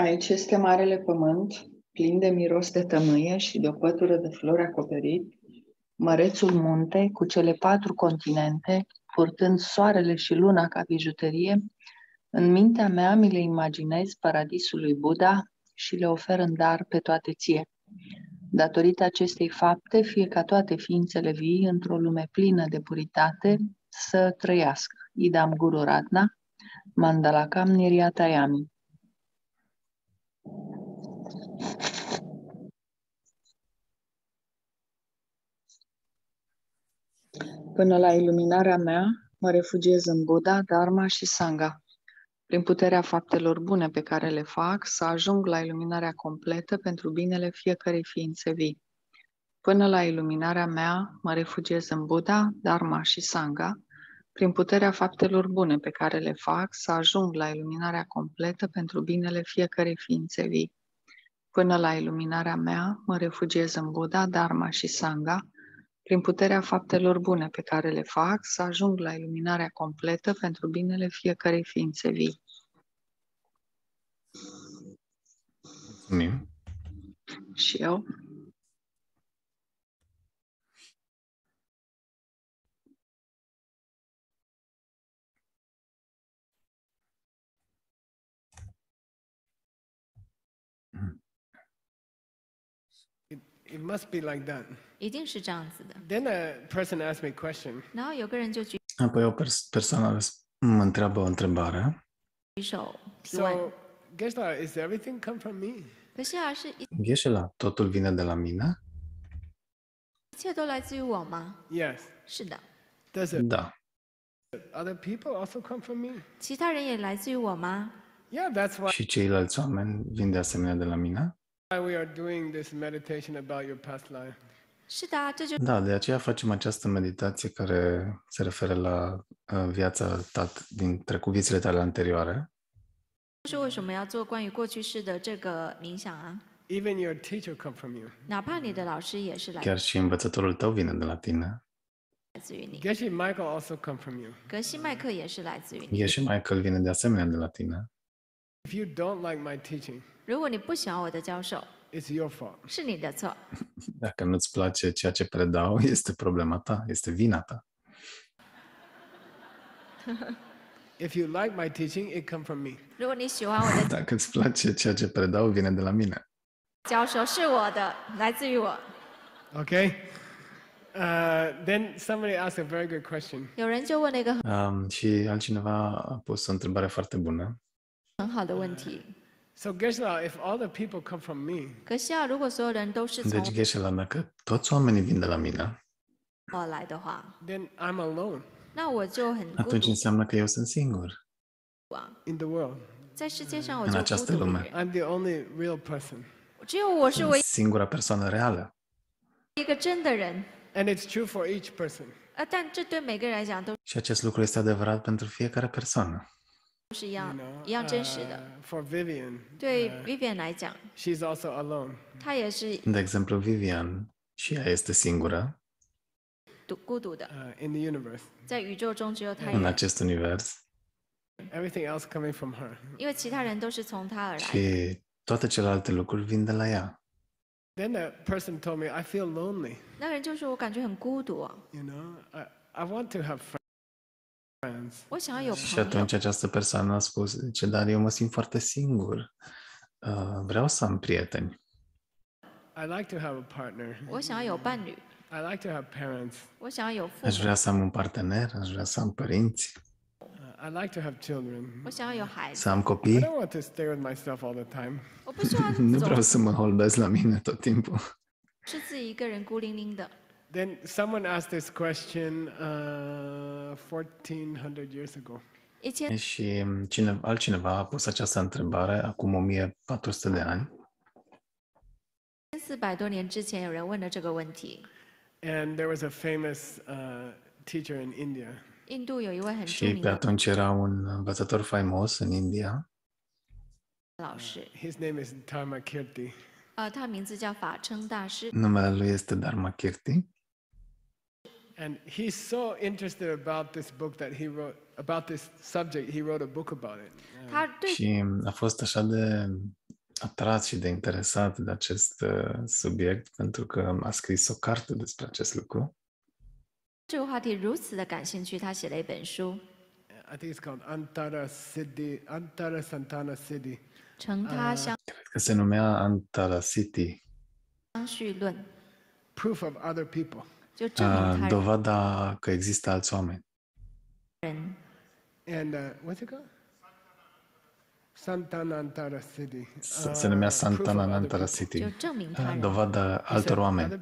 Aici este marele pământ, plin de miros de tămâie și de o pătură de flori acoperit, mărețul munte cu cele patru continente, purtând soarele și luna ca bijuterie, în mintea mea mi le imaginez paradisul lui Buddha și le ofer în dar pe toate ție. Datorită acestei fapte, fie ca toate ființele vii într-o lume plină de puritate să trăiască. Idam Guru Ratna, Mandalakam Niryatayami. Până la iluminarea mea, mă refugiez în Buddha, Dharma și Sangha. Prin puterea faptelor bune pe care le fac, să ajung la iluminarea completă pentru binele fiecărei ființe vii. Până la iluminarea mea, mă refugiez în Buddha, Dharma și Sangha. Prin puterea faptelor bune pe care le fac, să ajung la iluminarea completă pentru binele fiecărei ființe vii. Până la iluminarea mea, mă refugiez în Buddha, Dharma și Sangha, prin puterea faptelor bune pe care le fac, să ajung la iluminarea completă pentru binele fiecărei ființe vii. Mulțumim. Și eu. It must be like that. 一定是这样子的。 Then a person asked me a question. 然后有个人就举 Apoi o pers- persoană răs- mă întreabă o întrebare. 手提问， So, Geshe-la, is everything come from me? 可是啊，是一 Gheșela, totul vine de la mine? 一切都来自于我吗？ Yes. 是的， Does it, Da. other people also come from me? 其他人也来自于我吗？ Yeah, that's why Și ceilalți oameni vin de asemenea de la mine? we are doing this meditation about your past life. 是的啊，这就 Da, de aceea facem această meditație care se referă la uh, viața ta din trecut, viețile tale anterioare. 是为什么要做关于过去式的这个冥想啊？ Even your teacher come from you. 哪怕你的老师也是来 Chiar și învățătorul tău vine de la tine. 自于你， Geshe Michael also come from you. 格西麦克也是来自于你。 E și Michael vine de asemenea de la tine. If you don't like my teaching, 如果你不喜欢我的教授， it's your fault. 是你的错。 Dacă nu-ți place ceea ce predau, este problema ta, este vina ta. If you like my teaching, it come from me. 如果你喜欢我的 Dacă îți place ceea ce predau, vine de la mine. 教授，是我的，来自于我。 Okay? Uh, then somebody asked a very good question. 有人就问了一个很 Um, și altcineva a pus o întrebare foarte bună. 很好的问题， So Geshe-la, if all the people come from me, 可是啊，如果所有人都是从 Deci, Gheșela, dacă toți oamenii vin de la mine, 我来的话， then I'm alone 那我就很孤 atunci 独 înseamnă că eu sunt singur 啊， in the world. 在世界上我 în 就 această 孤独 lume. 一人， I'm the only real person. 只有我是唯 Sunt singura persoană reală. 一一个真的人， And it's true for each person. 呃，但这对每个人来讲都 Și acest lucru este adevărat pentru fiecare persoană. 是一 You 样一样真实 Uh, 的。for Vivian, 对 Vivian 来讲，she's also alone. 她也是 De exemplu, Vivian, și ea este singură 独孤独的，uh, in the universe. 在宇宙中只有她一 în 人，acest univers Everything else coming from her. 因为其他人都是从她而来的。și toate celelalte lucruri vin de la ea. Then the person told me, I feel lonely. 那个人就说：“我感觉很孤独、啊，You know, I, I want to have friends. Și atunci această persoană a spus, zice, dar eu mă simt foarte singur. Uh, vreau să am prieteni. I like to have a partner. I like to have parents. Aș vrea să am un partener, aș vrea să am părinți. Uh, I like to have children. Să am copii. I don't want to stay with myself all the time. nu vreau să mă holbez la mine tot timpul. 是自己一个人孤零零的。 Then someone asked this question uh, 1400 years ago. 以前 Și cine, altcineva a pus această întrebare acum 1400 de ani 四百多年之前，有人问了这个问题。 And there was a famous uh, teacher in India. 印度有一位很着 și 名 pe 的 atunci era un învățător faimos în India 老师， His name is Dharma Kirti. 呃，他名字叫法称大师。 Numele lui este Dharma Kirti And he's so interested about this book that he wrote, about this subject, he wrote a book about it. Uh, 他对 și a fost așa de atras și de interesat de acest uh, subiect pentru că a scris o carte despre acest lucru. 这个话题如此的感兴趣，他写了一本书， I think it's called Antara Siddhi, Antara Santana Siddhi. 称他相 Cred că se numea Antara City, 相续论， Proof of other people. uh, dovada că există alți oameni. And uh, what's it called? Santanantara City. Uh, se numea ah, Santanantara City. Ah, dovada altor oameni.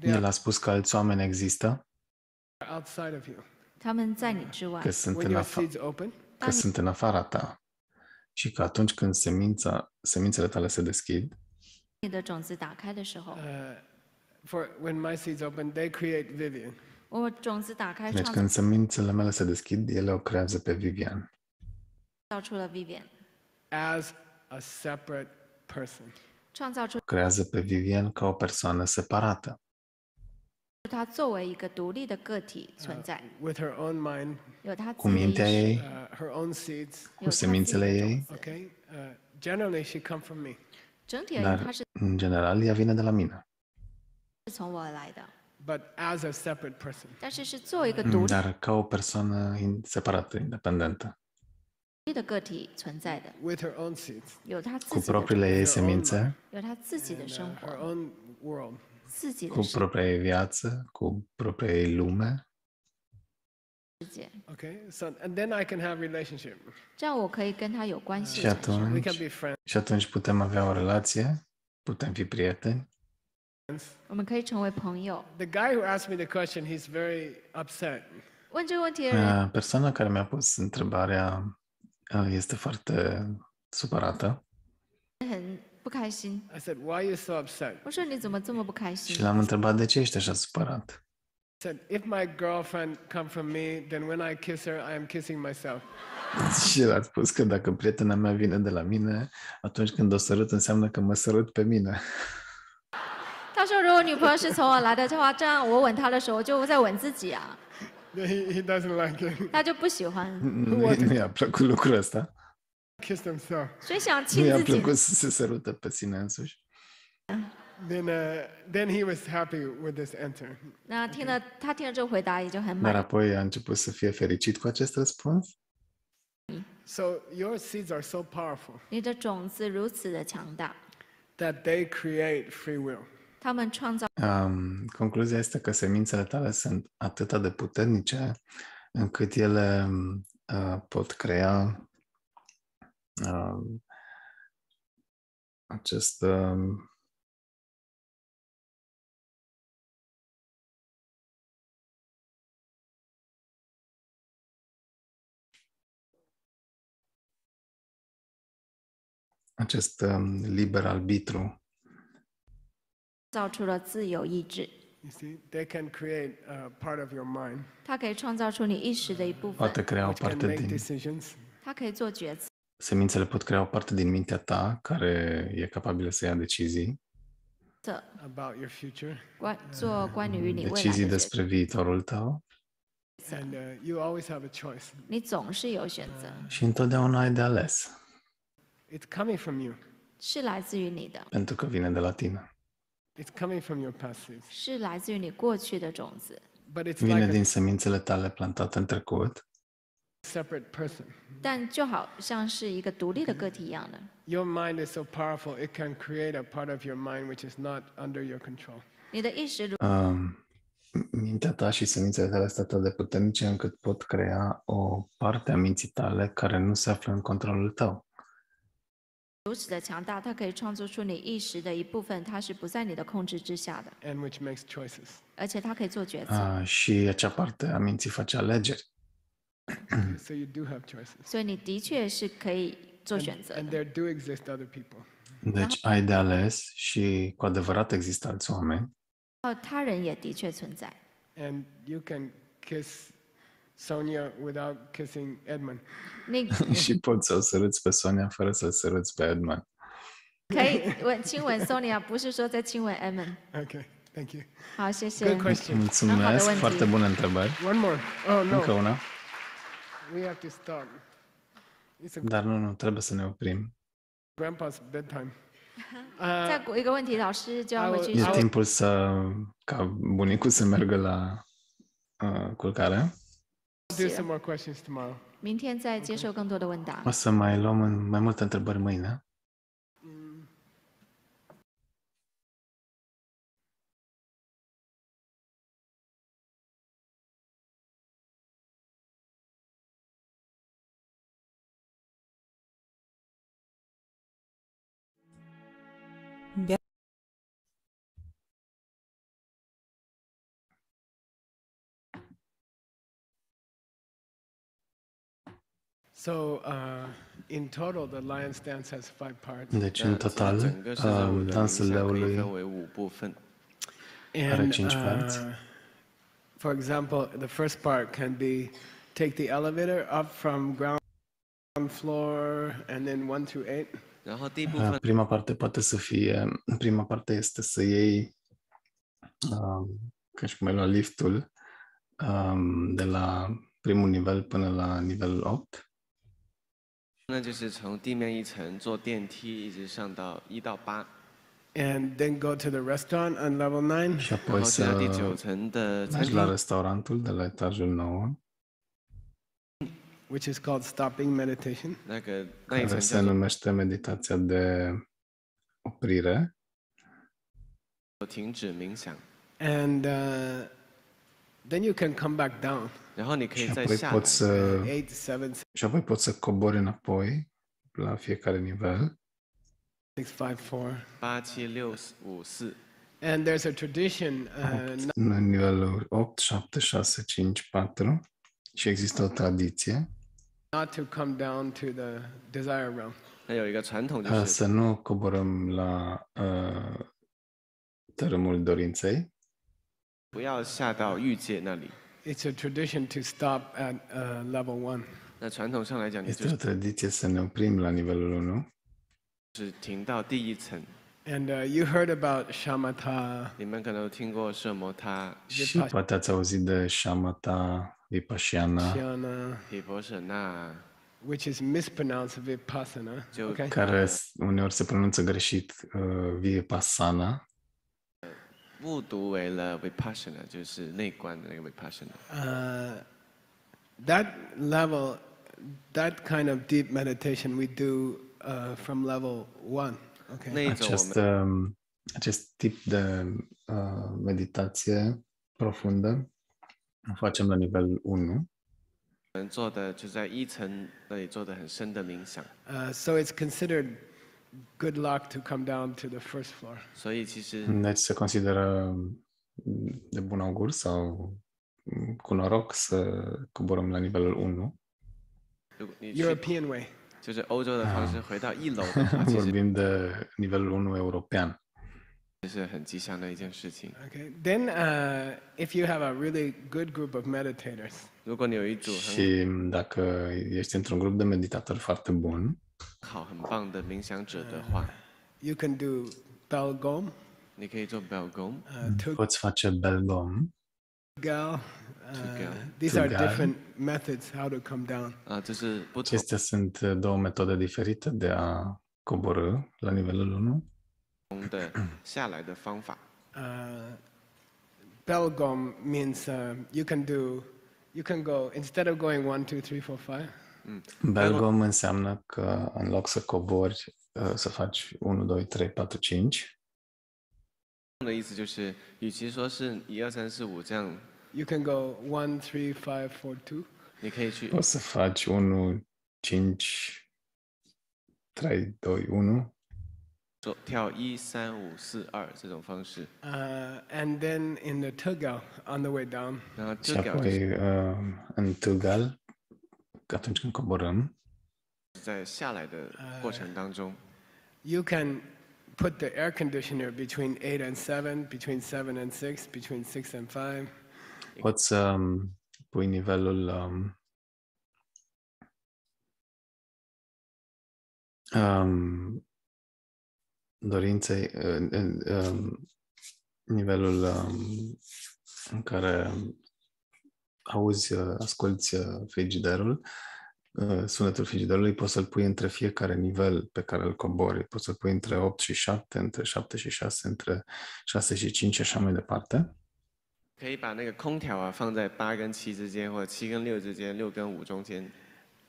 El a spus că alți oameni există. Că sunt în, afa- că sunt în afara ta. Și că atunci când semința, semințele tale se deschid, 你的种子打开的时候， uh, for when my seeds open, they create Vivian. 我种子打开， deci 创 când semințele mele se deschid, ele o creează pe Vivian. 造出了 Vivian， as a separate person. 创造出 Creează pe Vivian ca o persoană separată, 他作为一个独立的个体存在， with her own mind, 有他自 cu 己的意 mintea 识， ei, uh, her own seeds. 有 cu 他自己 semințele 的种 ei, 子。 Okay, uh, generally she come from me, 整体而言，他 dar 是 în general ea vine de la mine. 从我而来的， but as a separate person. 但是是作为一个独 Dar ca o persoană in- separată, independentă, 立的个体存在的， with her own seeds, 有他自 cu 己的种 propriile ei Their own semințe, 有他自己的 and, 生 uh, her 活， own world. 自己 cu 的世 propria ei viață, cu propria ei lume, 界， Okay, so and then I can have relationship. 这样我可以跟他有关系 și 产生。 We atunci, can be friends. și atunci putem avea o relație, putem fi prieteni. 我们可以成为朋友。 The guy who asked me the question, he's very upset. 问这个问题的人 Uh, Persoana care mi-a pus întrebarea uh, este foarte supărată 很不开心， I said, "Why are you so upset?" 我说你怎么这么不开 și 心？ l-am întrebat de ce ești așa supărat. He said, "If my girlfriend come from me, then when I kiss her, I am kissing myself." și el a spus că dacă prietena mea vine de la mine, atunci când o sărut înseamnă că mă sărut pe mine. 他说如果女朋友是从我来的话，这样我吻她的时候，我就在吻自己啊， He, he doesn't like it. 他就不喜欢， Nu, nu i-a plăcut lucrul ăsta. Kissed himself. 所以想 Nu 亲 i-a 自己。 plăcut să se sărute pe sine însuși. Then, uh, then he was happy with this answer. 那听了他听了这个回答也就很 Dar 满意。 apoi a început să fie fericit cu acest răspuns. So your seeds are so powerful 你的种子如此的强大， that they create free will. 他们创造 Um, concluzia este că semințele tale sunt atât de puternice încât ele uh, pot crea uh, acest uh, acest um, liber arbitru 造出了自由意志， You see, they can create uh, part of your mind, 它可以创造出你意识的一部分 poate，crea o which can parte make din decisions. 它可以做决策， semințele pot crea o parte din mintea ta care e capabilă să ia decizii, about your future, 关做关于你未来 decizii 的决 despre viitorul tău 策， and uh, you always have a choice. 你总是有选择， și întotdeauna ai de ales, It's coming from you. 是来自于你的， pentru că vine de la tine. It's coming from your past seeds. 是来自于你过去的种子， But it's Vine like din semințele tale plantate în trecut, a separate person. 但就好像是一个独立的个体一样的。 Your mind is so powerful, it can create a part of your mind which is not under your control. 你的意识如 um, mintea ta și semințele tale sunt atât de puternice încât pot crea o parte a minții tale care nu se află în controlul tău. 如此的强大，它可以创作出你意识的一部分，它是不在你的控制之下的，and which makes choices. 而且它可以做决策。Uh, și acea parte a minții face alegeri. so you do have choices. 所以你的确是可以做 And, 选择 and 的。there do exist other people. Deci ai de ales și cu adevărat există alți oameni 哦，他人也的确存在，And you can kiss Sonia without kissing Edmund. 你și poți să o săruți pe Sonia fără să-l săruți pe Edmund. 可以吻亲吻 Sonia，不是说在亲吻 Edmund。 Okay, thank you. 好，谢谢 Good。question. Mulțumesc,问题. foarte bune întrebări. One more. Oh Încă no, una. we have to stop. It's a Dar nu, nu, trebuie să ne oprim. grandpa's bedtime. 再 Uh, 补一个问题，老师就要回去 I E will- 休息。 timpul să, ca bunicul să meargă la uh, culcare. I'll do some more questions tomorrow. 明天再接受更多的问答 O。să mai luăm în mai multe întrebări mâine. So, uh, in total, the Lion's Dance has five parts. Deci, în total, uh, dansul leului are cinci uh, parți. For example, the first part can be take the elevator up from ground floor and then 1 through 8. Uh, prima parte poate să fie, prima parte este să iei um, ca și cum ai lua liftul um, de la primul nivel până la nivelul 8. 那就是从地面一层坐电梯一直上到一到八， And then go to the restaurant on level nine. Și 然 apoi 后进到第九 să 层的餐 mergi la 厅， restaurantul de la etajul 9, which is called stopping meditation. 那个那一 care 层 se 叫做 numește meditația de oprire. 停止冥想， And uh, then you can come back down. 然后你可以 Și 再 apoi 下来 poți，să, Eight, seven, și apoi poți să cobori înapoi la fiecare nivel. six, five, four. 八七六五四， And there's a tradition, uh, not În nivelul 8, 7, 6, 5, 4 și există o tradiție not to come down to the desire realm. 那有一个传统就 uh, 是 să nu coborăm la uh, tărâmul dorinței, 不要下到欲界那里。 It's a tradition to stop at uh, level one. 那传统上来讲，你就 este o 是 tradiție să ne oprim la nivelul 1是停到第一层。 And uh, you heard about shamatha, 你们可能有听过摄摩他、 și poate ați auzit de Shamatha, Vipassana, dhyana, 毗婆舍那， which is mispronounced vipassana. 就 Okay. care s- uneori se pronunță greșit uh, Vipassana, 误读为了 vipassana，就是内观的那个 vipassana。 Uh, that level, that kind of deep meditation we do uh, from level one. Okay. 那一种我 acest, 们 um, acest tip de uh, meditație profundă o facem la nivel 1我们做的就在一层那里做的很深的冥想， Uh, so it's considered good luck to come down to the first floor. 所以其实 Deci se consideră mm, de bun augur sau mm, cu noroc să coborăm la nivelul 1. 如果你去 European way. 就是欧洲的方式回到一楼的话，其实 Vorbim de nivelul 1 european. 是很吉祥的一件事情。 Okay. Then, uh, if you have a really good group of meditators, 如果你有一组很 Și dacă ești într-un grup de meditatori foarte bun, 好、很棒的冥想者的话， you can do Belgom, 你可以做表功， uh, poți face belgom, Tugal. Uh, Tugal. these are Tugal. different methods how to come down. 啊，这是不同 Acestea sunt două metode diferite de a coborâ la nivelul 1. 的下来的方法。 Uh, Belgom means uh, you can do, you can go instead of going one, two, three, four, five. Belgom înseamnă că în loc să cobori, uh, să faci 1, 2, 3, 4, 5, 的意思就是，与其说是一二三四五这样，You can go one, three, five, four, two. 你可以去 poți să faci 1, 5, 3, 2, 1做跳一三五四二这种方式，Uh, and then in the Tugal on the way down, 然后 și 这个就是 apoi uh, în Tugal, atunci când uh, you can put the air conditioner between 8 and 7, between 7 and 6, between 6 and 5. What's um, pui nivelul um, um, dorinței, uh, uh, um, nivelul um, în care um, auzi, uh, asculți uh, frigiderul uh, sunetul frigiderului poți să-l pui între fiecare nivel pe care îl cobori. Poți să-l pui între 8 și 7, între 7 și 6, între 6 și 5 și așa mai departe. 可以把那个空调啊放在八跟七之间，或者七跟六之间，六跟五中间，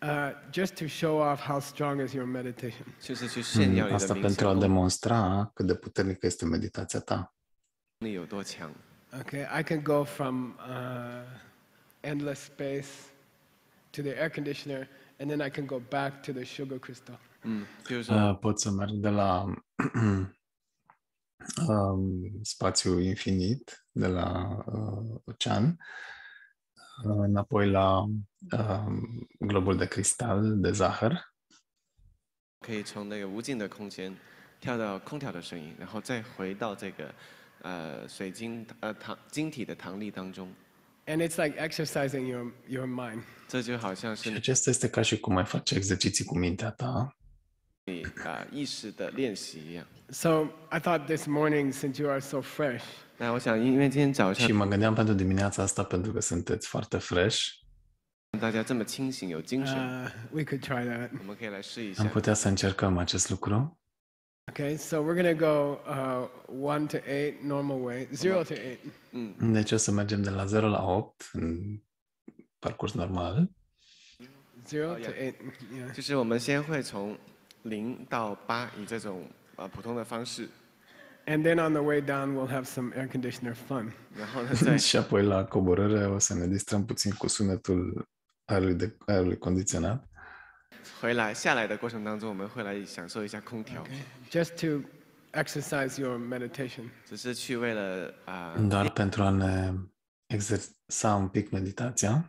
Uh, just to show off how strong is your meditation. 就是去炫耀 Mm, 你 Asta 的冥 pentru a 想功 demonstra cât de puternică este meditația ta. 力有多强。 Okay, I can go from uh, endless space to the air conditioner, and then I can go back to the sugar crystal. 嗯，比如说 Uh, pot să merg de la um, spațiu infinit, de la uh, ocean, uh, înapoi la um, globul de cristal, de zahăr, 可以从那个无尽的空间跳到空调的声音，然后再回到这个呃水晶呃糖晶体的糖粒当中。 And it's like exercising your, your mind. 这就好像是 Și 你 acesta este ca și cum ai face exerciții cu mintea ta. 啊、意识的练习一样。 So I thought this morning, since you are so fresh, 那我想，因为今天早 Și 上 mă gândeam pentru dimineața asta, pentru că sunteți foarte fresh, 大家这么清醒有精神， uh, we could try that. 我们可以来试一 am 下。 putea să încercăm acest lucru. Okay, so we're gonna go uh, one to eight, normal way, zero to eight. 嗯， Deci o să mergem de la 0 la 8 în parcurs normal. Zero Oh, to yeah. eight. Yeah. 就是我们先会从零到八，以这种呃普通的方式， And then on the way down, we'll have some air conditioner fun. 然后呢再 și apoi la coborâre o să ne distrăm puțin cu sunetul aerului, de, aerului condiționat. 回来下来的过程当中，我们会来享受一下空调， Just to exercise your meditation. 只是去为了啊、 Doar pentru a ne exersa un pic meditația.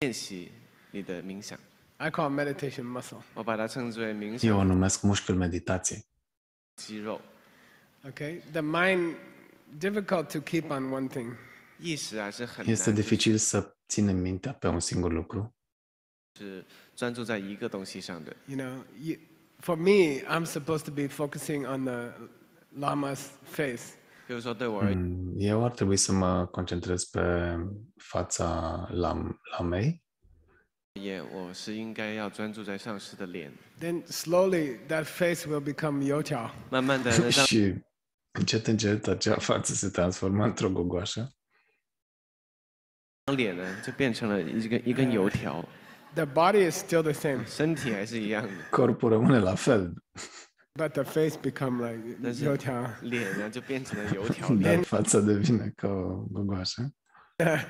练习你的冥想， I call meditation muscle. 我把它称之为冥 Eu o 想 numesc mușchiul meditației. 肌肉。 Okay, the mind difficult to keep on one thing. 意识啊是很 Este 难， dificil să ținem mintea pe un singur lucru. 是专注在一个东西上的。You know, you, for me, I'm supposed to be focusing on the lama's face. 比如说对我而言，Mm, Eu ar trebui să mă concentrez pe fața lam, lamei 我是应该要专注在上师的脸，Then slowly that face will become yochao. 慢慢的呢让 și încet, încet acea față se transformă într-o gogoașă 脸呢就变成了一根一根油条，The body is still the same, 身体还是一样的， Corpul rămâne la fel, but the face become like That's it. yochao. 脸呢就变成了油条 dar 脸。 fața devine ca o gogoașă.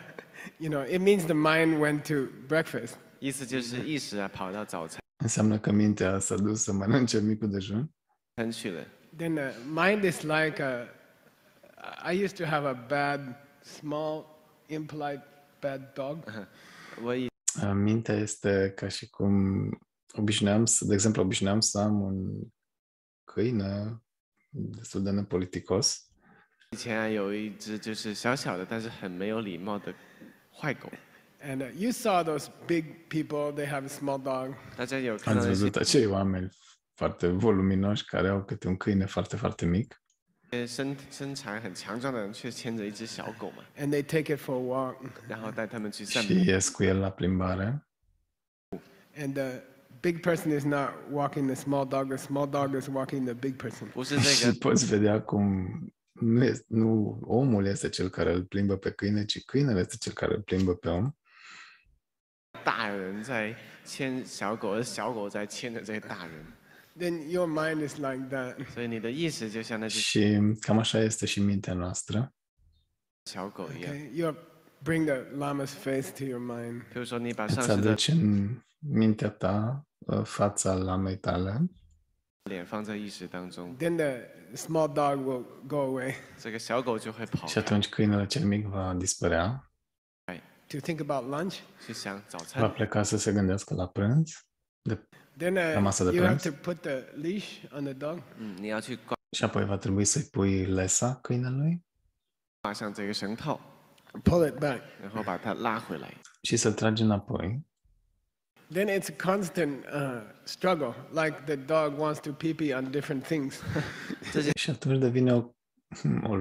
You know, it means the mind went to breakfast. 意思就是意识啊跑到早餐 Înseamnă că mintea s-a dus să mănânce micul dejun 餐去了。 Then the mind is like a. I used to have a bad, small, impolite, bad dog. 我以 Mintea este ca și cum obișnuiam să, de exemplu, obișnuiam să am un câine destul de nepoliticos 以前啊有一只就是小小的，但是很没有礼貌的坏狗。 And uh, you saw those big people, they have a small dog. 大家有看 Ați 到一些 văzut acei oameni foarte voluminoși care au câte un câine foarte, foarte mic 身身材很强壮的人，却牵着一只小狗嘛， And they take it for a walk. 然后带他们去散 și 步。 ies cu el la plimbare And the big person is not walking the small dog, the small dog is walking the big person. 不是这 și 个 poți vedea cum nu, este, nu omul este cel care îl plimbă pe câine, ci câinele este cel care îl plimbă pe om 大人在牵小狗，而是小狗在牵着这个大人， Then your mind is like that. 所以你的意识就像那只 și cam așa este și mintea noastră. 小狗一样。 Okay, you bring the lama's face to your mind. 比如说，你把上 Îți 师的 aduci în mintea ta uh, fața lamei tale 脸放在意识当中， Then the small dog will go away 这个小狗就会跑 și atunci câinele cel mic va dispărea, to think about lunch. 去想早 va 餐。 pleca să se gândească la prânz Then uh, masă de you have prânz. to put the leash on the dog. 嗯，你要去挂 și apoi va trebui să-i pui lesa câinelui 挂上这个绳套， pull it back. 然后把它拉回来。 și să-l tragi înapoi. Then it's a constant uh, struggle, like the dog wants to pee pee on different things. Și atunci devine o, o,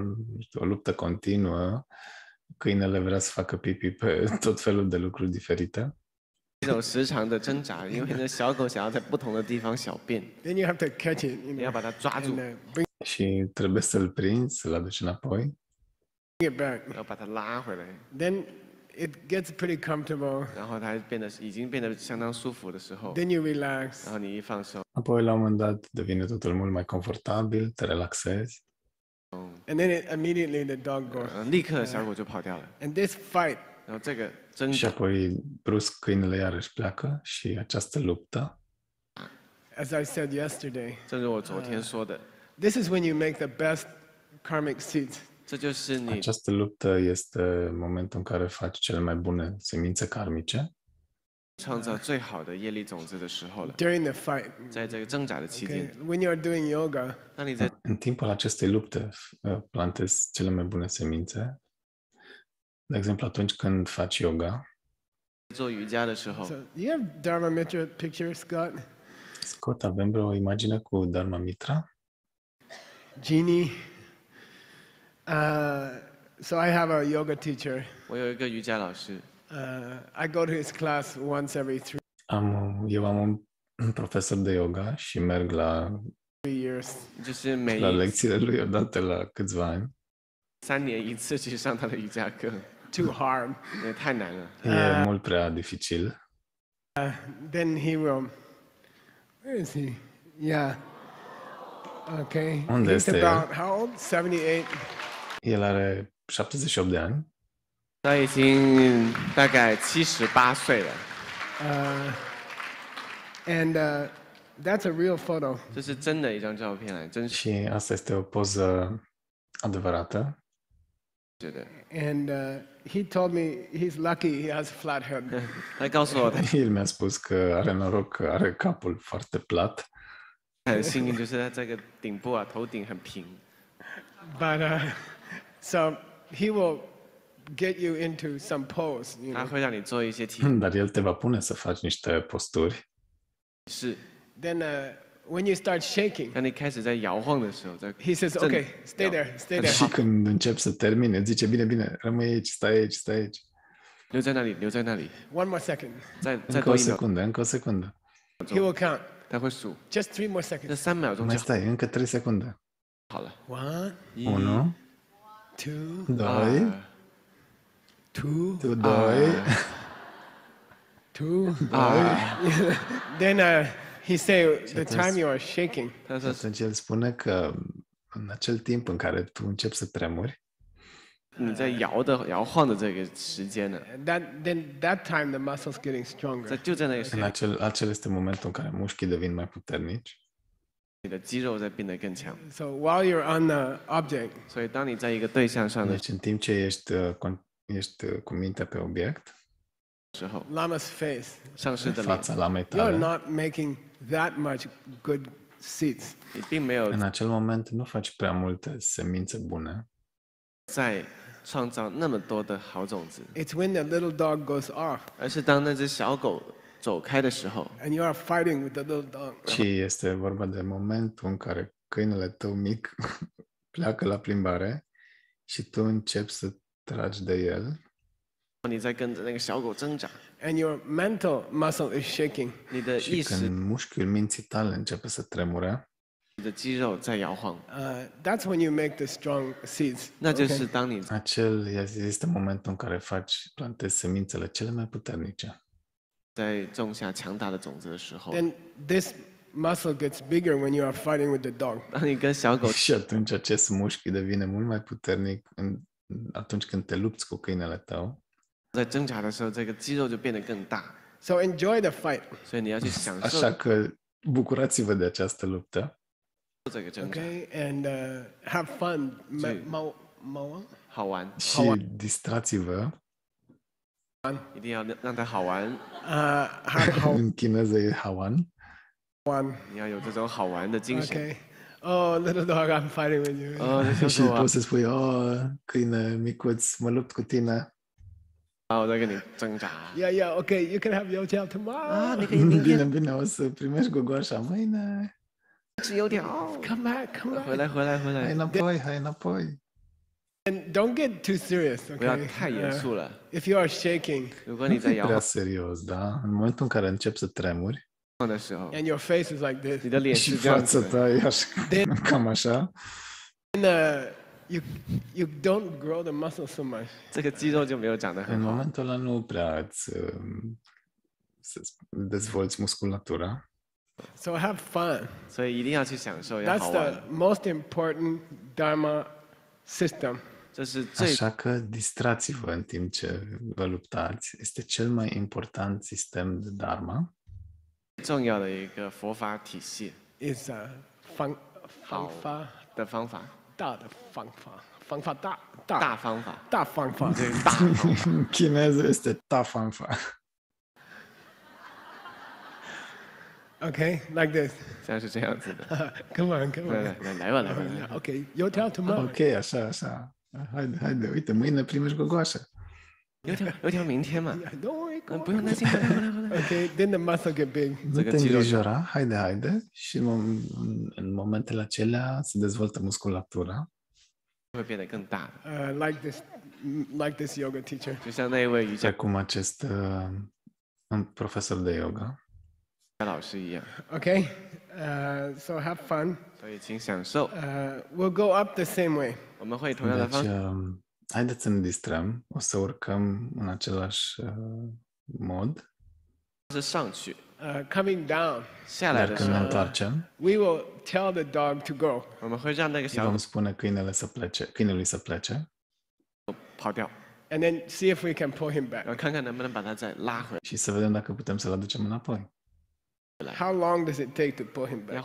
o luptă continuă. Câinele vrea să facă pipi pe tot felul de lucruri diferite. 一种时常的挣扎，因为那小狗想要在不同的地方小便，Then you have to catch it, 你要把它抓住 Și trebuie să-l prinzi, să-l aduci înapoi. it back. 要把它拉回来，Then it gets pretty comfortable. 然后它变得已经变得相当舒服的时候，Then you relax. 然后你一放松，Apoi, la un moment dat, devine totul mult mai confortabil, te relaxezi. And then it, immediately the dog goes. 立刻小狗就跑掉了。And this fight 然后这个挣 Și 扎， apoi, brusc, câinele iarăși pleacă și această luptă, as I said yesterday, 正如我昨天说的， this is when you make the best karmic seeds. 这就是你 această luptă este momentul în care faci cele mai bune semințe karmice 创造最好的业力种子的时候了。 during the fight. 在这个挣扎的期 Okay? 间， When you're doing yoga, 当你在 În timpul acestei lupte uh, plantezi cele mai bune semințe. De exemplu, atunci când faci yoga, 做瑜伽的时候， so you have Dharma Mitra picture, Scott? Scott, avem vreo imagine cu Dharma Mitra? Genie. Uh, so I have a yoga teacher. 我有一个瑜伽老师， Uh, I go to his class once every three Am, eu am un un profesor de yoga și merg la, years. 就是每 la 一 lecțiile lui odată la câțiva ani. 三年一次去上他的瑜伽课， Too hard. 因为太难了。 E mult prea dificil. Then he will. Where is he? Yeah. Okay. Unde He's este el? about how old? 78. El are 78 de ani 他已经大概七十八岁了， Uh, and uh, that's a real photo. 这是真的一张照片来，真实 și asta este o poză adevărată. 的。 And uh, he told me he's lucky he has a flat head. 他告诉我，他 El mi-a spus că are noroc că are capul foarte plat. 很幸运，就是他这个顶部啊，头顶很平。 but uh, so he will get you into some pose, you 他 know. 会让你做一些体 Dar el te va pune să faci niște posturi 式。 Then uh, when you start shaking, 当你开始在摇晃的时候，在 he says,真- "Okay, stay there, stay there." și când încep să termine, zice, bine, bine, rămâi aici, stai aici, stai aici. 留在那里，留在那里， One more second. 再再 Încă o 多一秒， secundă, încă o secundă. He will count. 他会数， Just three more 这 seconds. 三秒钟 Mai 就 stai, încă 3 secunde. 好了。 One, 一 1, two, 2, 二 two, 2, 2, two. 二， Then uh, he say the atunci- time you are shaking. 他说 Atunci el spune că în acel timp în care tu începi să tremuri, 你在摇的摇晃的这个时间呢， That then that time the muscles getting 在 stronger. 就在那个时 în 间， acel, acel este momentul în care mușchii devin mai puternici 你的肌肉在变得更强。 So while you're on the object, 所以当你在一个对象上的 Deci în timp ce ești, uh, con- ești uh, cu mintea pe obiect, 时候， Lama's face, 上师的脸， fața lamei you're tale, not making that much good seeds. 你并没有 în acel moment nu faci prea multe semințe bune, 在创造那么多的好种子， It's when the little dog goes off 而是当那只小狗走开的时候， and you are fighting with the little dog. ci este vorba de momentul în care câinele tău mic pleacă la plimbare și tu începi să tragi de el 你在跟着那个小狗挣扎， And your mental muscle is shaking. 你的 și 意识、 când mușchiul minții tale începe să tremure, 你的肌肉在摇晃， Uh, that's when you make the strong seeds. 那就 okay? 是当你 acel este momentul în care faci, plantezi semințele cele mai puternice. 在种下强大的种子的时候， Then this muscle gets bigger when you are fighting with the dog. 当你跟小狗 Și atunci acest mușchi devine mult mai puternic în, atunci când te lupți cu câinele tău. 在挣扎的时候，这个肌肉就变得更大，So enjoy the fight. 所以你要去享受 Așa că bucurați-vă de această luptă 这个挣扎，Okay, and uh, have fun. Ma- Sí. mo- mo- 好玩，și distrați-vă. 一定要让让它好玩，uh, have how În chineză e hawan. fun. 你要有这种好玩的精神。Okay. Oh, little dog, I'm fighting with you. 哦，那 Și 小狗啊 poți，să spui, oh, câine micuț, mă lupt cu tine. 啊，我在跟你挣扎。 Yeah, yeah. Okay, you can have youtiao tomorrow. 啊，你可以明 Bine, 天 bine, o să primești gogoașa mâine. 吃油条。 Come back, come 回 back. 来，回来，回 Hai 来。 înapoi, hai înapoi. And don't get too serious, 不要 okay? 太严 Uh, 肃了。 if you are shaking 如果Nu你在 fi 摇 prea 晃 serios, da? În momentul în care încep să tremuri 的时候， and your face is like this, 你的脸 și 是这样子 fața 的， ta e așa, cam așa, then uh, you you don't grow the muscle so much. 这个肌肉就没有长得 în 很好。 momentul ăla nu prea îți um, să dezvolți musculatura. So have fun. 所以一定要去享受，要 That's 好 the 玩， most important Dharma system. 这是最 Așa că distrați-vă în timp ce vă luptați. Este cel mai important sistem de Dharma. 重要的一个佛法体系 Is uh, 方方法的方法， 大的方法，方法大大大方法，大方法。对大方法。În chineză este tafanfa. Okay, like this. 像是这样子的。come on, come on. 来来，来吧来吧来吧。Okay, your turn tomorrow. Ok, așa, așa. Haide, haide, uite, mâine primești gogoașă. 有条有条明天嘛， Don't worry. 嗯， Go 不用担心，来来来来来。 Okay, then the muscle get big. Nu că te ți-l- îngrijora, haide, haide. Și în, mom- în, în momentele acelea se dezvoltă musculatura. 会变得更大的， Uh, like this, mm, like this yoga teacher. 就像那一位瑜伽 Precum acest uh, un profesor de yoga. 老师一样。 Okay, uh, so have fun. 所以请享受， Uh, we'll go up the same way. 我们会以同样的 Deci, 方式， uh, haideți să ne distrăm, o să urcăm în același uh, mod. Uh, coming down. Dar când ne întoarcem, we will tell the dog to go. vom spune câinele să plece, câinelui să plece. And then see if we can pull him back. Și să vedem dacă putem să-l aducem înapoi. How long does it take to pull him back?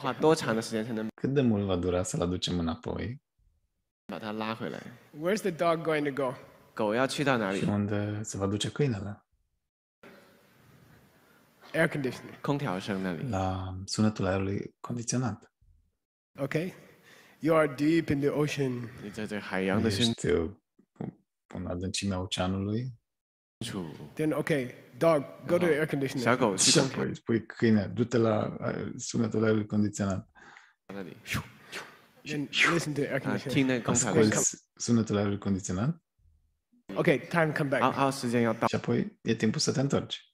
Cât de mult va dura să-l aducem înapoi? 把它拉回来？ Where's the dog going to go? 狗要去到哪 și 里？ unde se va duce câinele? Air conditioning. 空调声那里。 La sunetul aerului condiționat. Okay, you are deep in the ocean. 你在这海洋的深 Ești uh, în adâncimea oceanului 处， Then okay, dog, go to the air 小 conditioner. 狗去 și 空调 apoi spui câine, du-te la uh, sunetul aerului condiționat. 那里， Then listen to the air 啊， conditioner. 听那个空调的声。 Asculți sunetul aerului condiționat Okay, time come 好 back. 好，时间要到 și apoi e timpul să te întorci.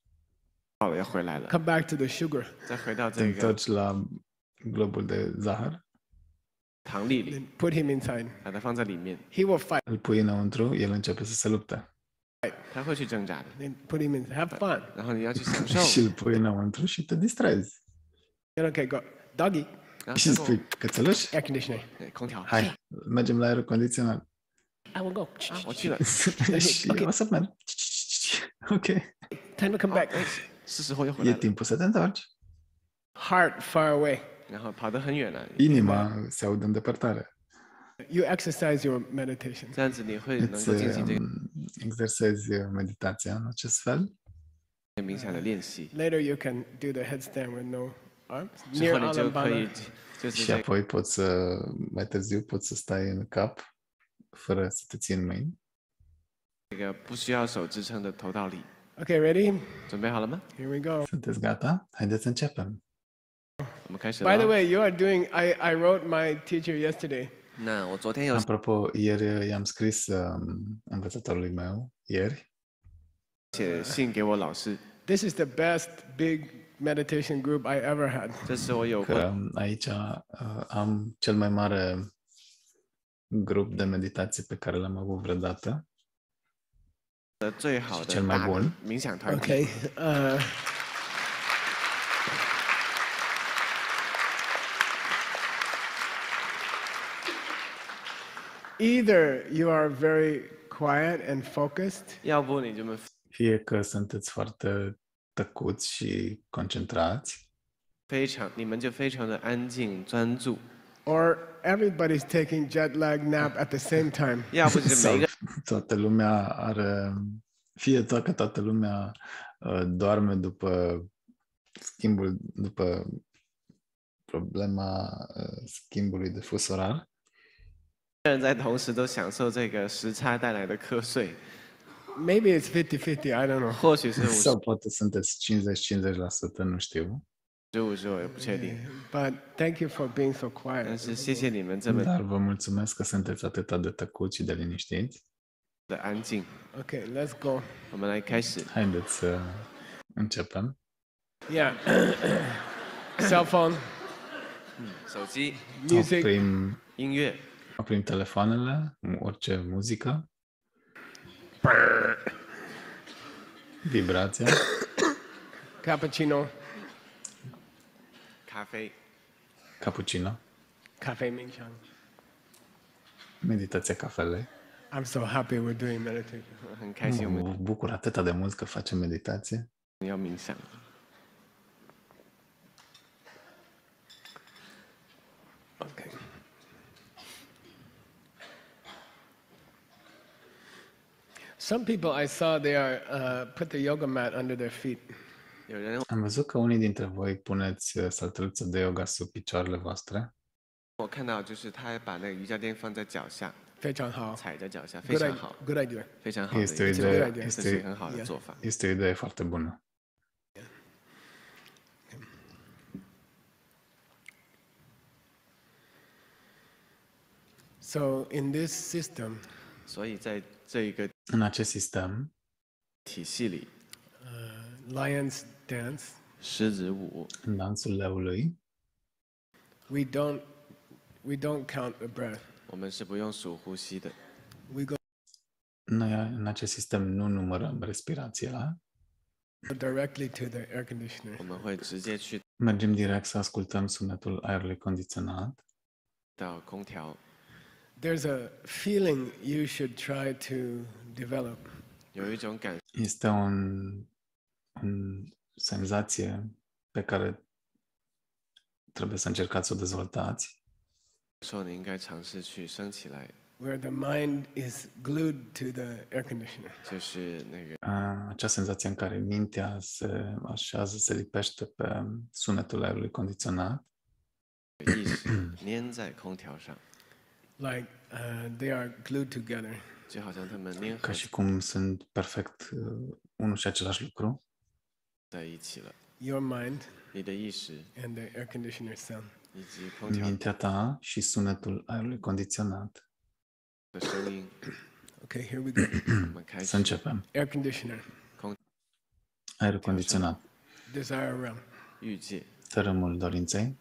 到了，要回来了， Come back to the sugar. 再回到 Te 这个 întorci la globul de zahăr, 糖粒里， Then put him inside. 把它放在里面， He will fight. îl pui înăuntru, el începe să se lupte. 它会去挣扎的。 Then put him in. Have fun. 然后你要去享受， și îl pui înăuntru și te distrezi. Then okay, go. Doggy, 然后 Și 最 spui, 后 cățeluș, air conditioner. 哎空调， hai, mergem la aerul condiționat. I will go. 啊，我去了， și Ok. o să merg. Ok. Time to come back. 是时候又回 E 来了， timpul să te întorci. Heart far away. 然后跑得很远了， Inima se aude în depărtare. You exercise your meditation. 这样子你会能 Îți 够进行这个 um, exersezi meditația în acest fel 冥想的练习， Later, you can do the headstand with no arms 之 near 后你就可以 Alambana. 就是 și 在 apoi poți să, mai târziu, poți să stai în cap fără să te ții în mâini. 这个不需要手支撑的头倒立， Okay, ready? 准备好了吗？ Here we go. Sunteți gata? Haideți să începem. 我们开始 By the 了。 way, you are doing. I I wrote my teacher yesterday. 那我昨天有 Apropo, ieri i-am scris um, învățătorului meu, ieri, 写信给我老师， This is the best big meditation group I ever had. 这是我有过 că aici uh, am cel mai mare grup de meditație pe care l-am avut vreodată. 的最好的是真蛮大的 bun 冥想团体。 Okay. Uh, either you are very quiet and focused, 要不你就们 Fie că sunteți foarte tăcuți și concentrați, 非常，你们就非常的安静专注， or everybody's taking jet lag nap at the same time. 要不就是每 sau 一个 toată lumea are, fie toată, toată lumea uh, doarme după schimbul, după problema uh, schimbului de fus orar, 人在同时都享受这个时差带来的瞌睡， Maybe it's 50 50, I don't know. 或许是五十 sau poate sunteți 50-50%, nu știu. 十五是我也不确定， But thank you for being so 但 quiet. 是谢谢你们这么 Dar vă mulțumesc că sunteți atât de tăcuți și de liniștiți. 的安静。 Okay, let's go. 我们来开始， Haideți să începem. Yeah. Cell phone, 手机、 music, Oprim, 音乐、 oprim telefoanele, orice muzică. Vibrația. Cappuccino. Cafe. Cappuccino. Cafe Ming Chang. Meditația cafele. I'm so happy we're doing meditation. În caz eu bucur atât de mult că facem meditație. Eu Ming Some people I saw they are uh, put the yoga mat under their feet. 有人 Am văzut că unii dintre voi puneți uh, salteluță de yoga sub picioarele voastre. 我看到就是他把那个瑜伽垫放在脚下，非常好。踩在脚下，非 Good 常 idea. 好， Good idea. 非常好的一 Este o 个 It's a good idee, idea. 这是 este, 很好的 Yeah. 做法。 este o idee foarte bună. So in this system, 所以在这一个 În acest sistem, 体系里， uh, lions dance. 狮子舞 în dansul leului, We don't we don't count the breath. 我们是不用数呼吸的， We go noi în acest sistem nu numărăm respirația, directly to the air conditioner. 我们会直接去 mergem direct să ascultăm sunetul aerului condiționat. 到空调。 There's a feeling you should try to develop. 有一种感 Este un, un senzație pe care trebuie să încercați să o dezvoltați, 受，你应该尝试去升起来， where the mind is glued to the air conditioner. 就是那个 a, acea senzație în care mintea se așează, se lipește pe sunetul aerului condiționat, 意识粘在空调上， Like uh, they are glued together. 就好像它们粘合 ca și cum sunt perfect uh, unul și același lucru. 在一起了。 Your mind 你的意识 and the air conditioner sound. 以及空调 Mintea ta și sunetul aerului condiționat. 的声音， Okay, here we go. 我们开 Să 始 începem. air conditioner. Aerul condiționat. Desire realm. 遇界， Tărâmul dorinței.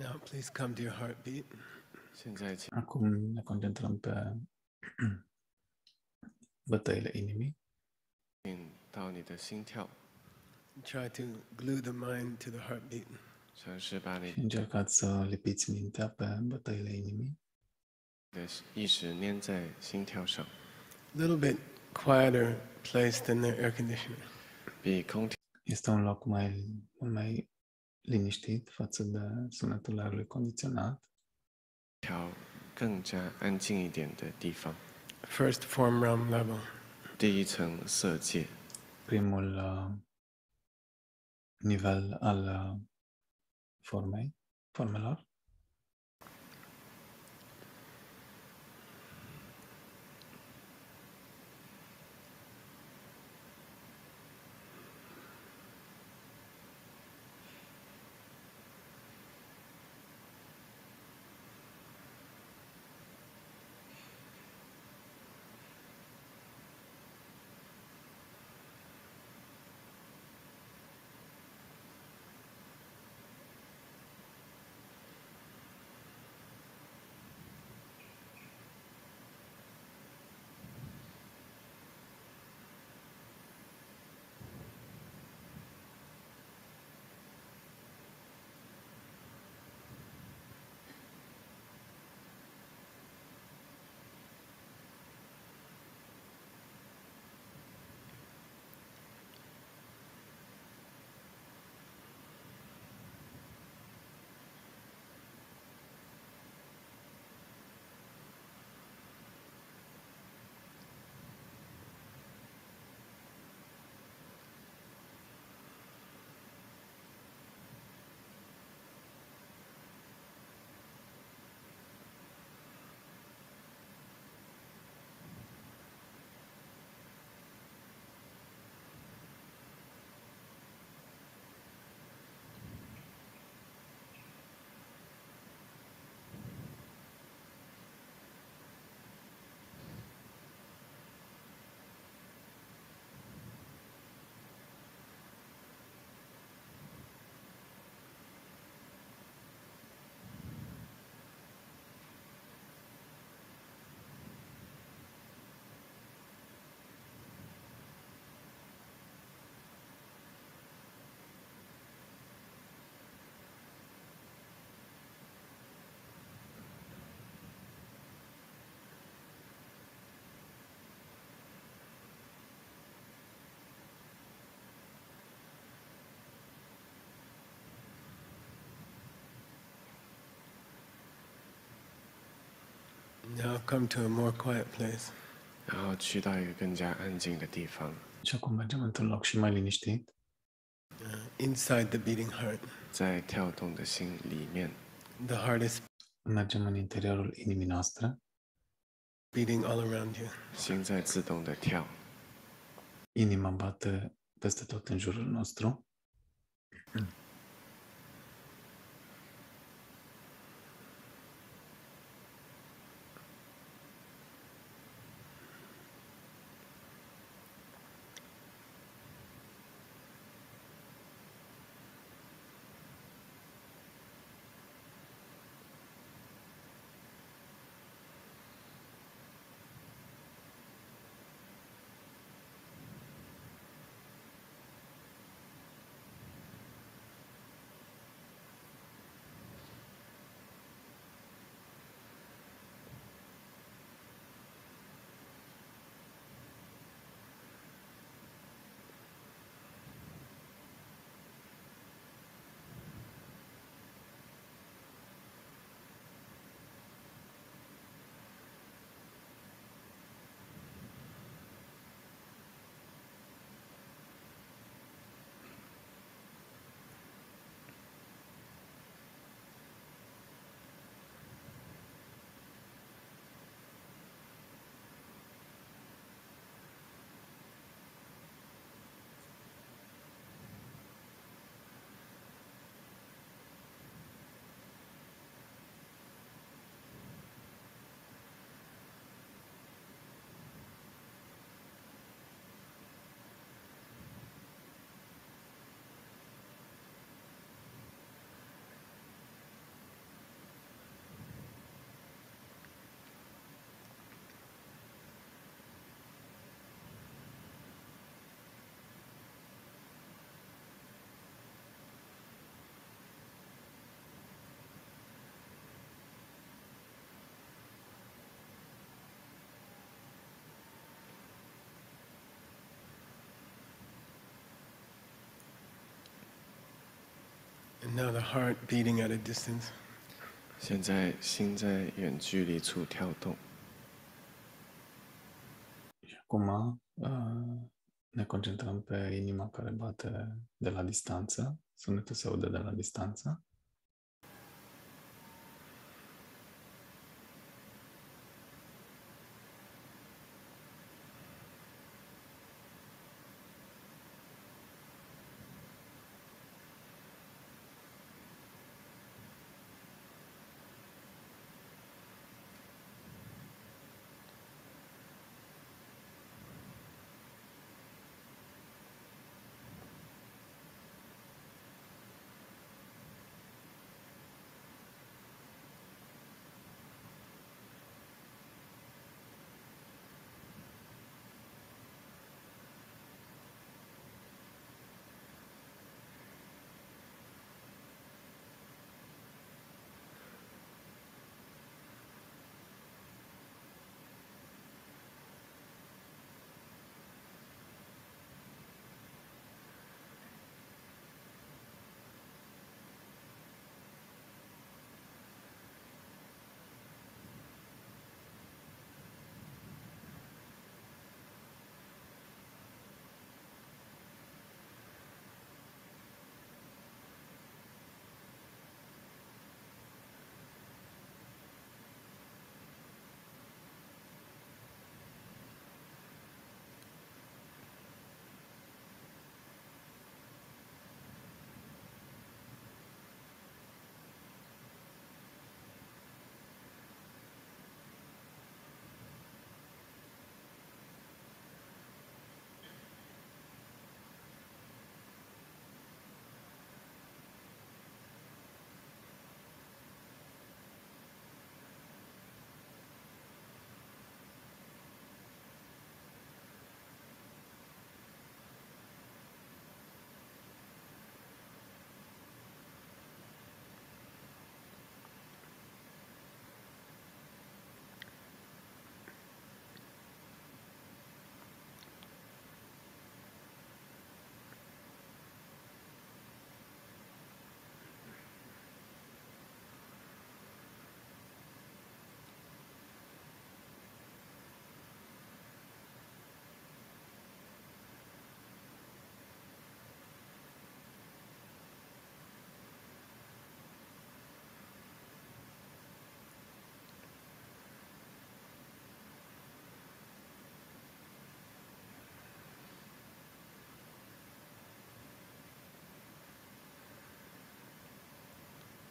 Now, please come to your heartbeat. 现在请 Acum ne concentrăm pe bătăile inimii. 到你的心跳， Try to glue the mind to the heartbeat. 尝试把你 Și încercați să lipiți mintea pe bătăile inimii. 的意识粘在心跳上， A little bit quieter place than the air conditioner. 比空调 Este un loc mai, mult mai liniștit față de sunetul aerului condiționat. 更加安静一点的地方。 First form realm level. 第一层色界， Primul uh, nivel al uh, formei, formelor. Now come to a more quiet place. 然后去到一个更加安静的地方， Și acum mergem într-un loc și mai liniștit. uh, inside the beating heart. 在跳动的心里面， The heart is Mergem în interiorul inimii noastre. beating all around you. 心在自动的跳， Inima bate peste tot în jurul nostru. And now the heart beating at a distance. 现在心在远距离处跳动。 Și acum uh, ne concentrăm pe inima care bate de la distanță. Sunetul se aude de la distanță.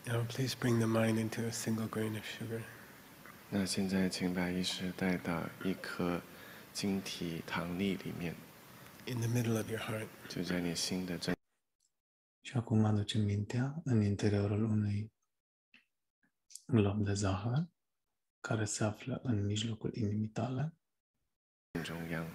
Now please bring the mind into a single grain of sugar. 那现在请把意识带到一颗晶体糖粒里面， in the middle of your heart. 就在你心的正 Și acum aducem mintea în interiorul unui glob de zahăr care se află în mijlocul inimii tale. 中央。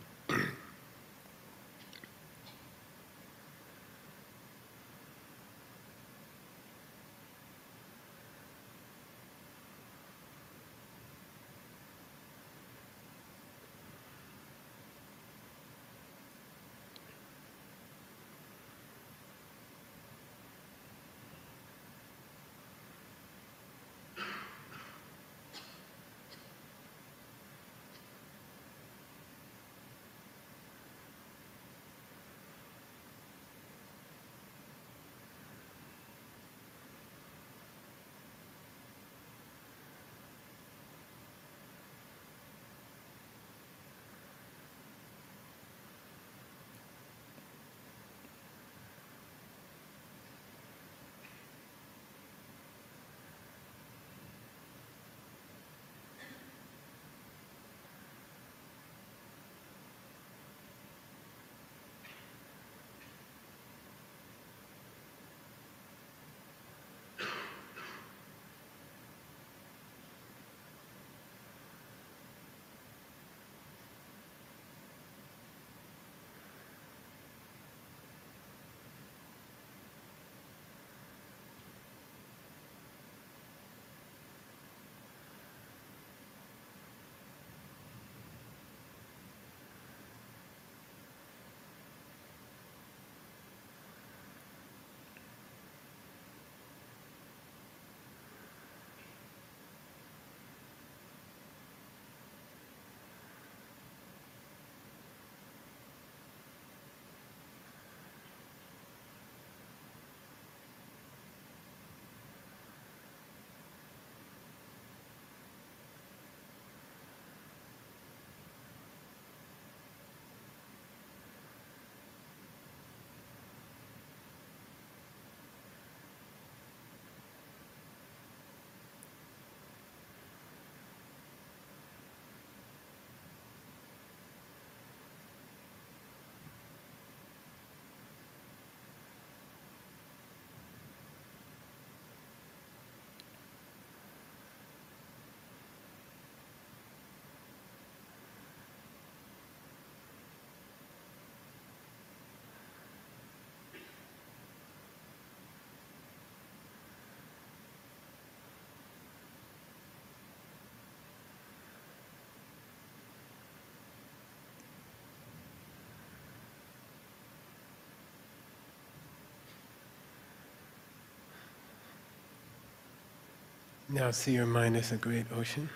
Now see your mind as a great ocean.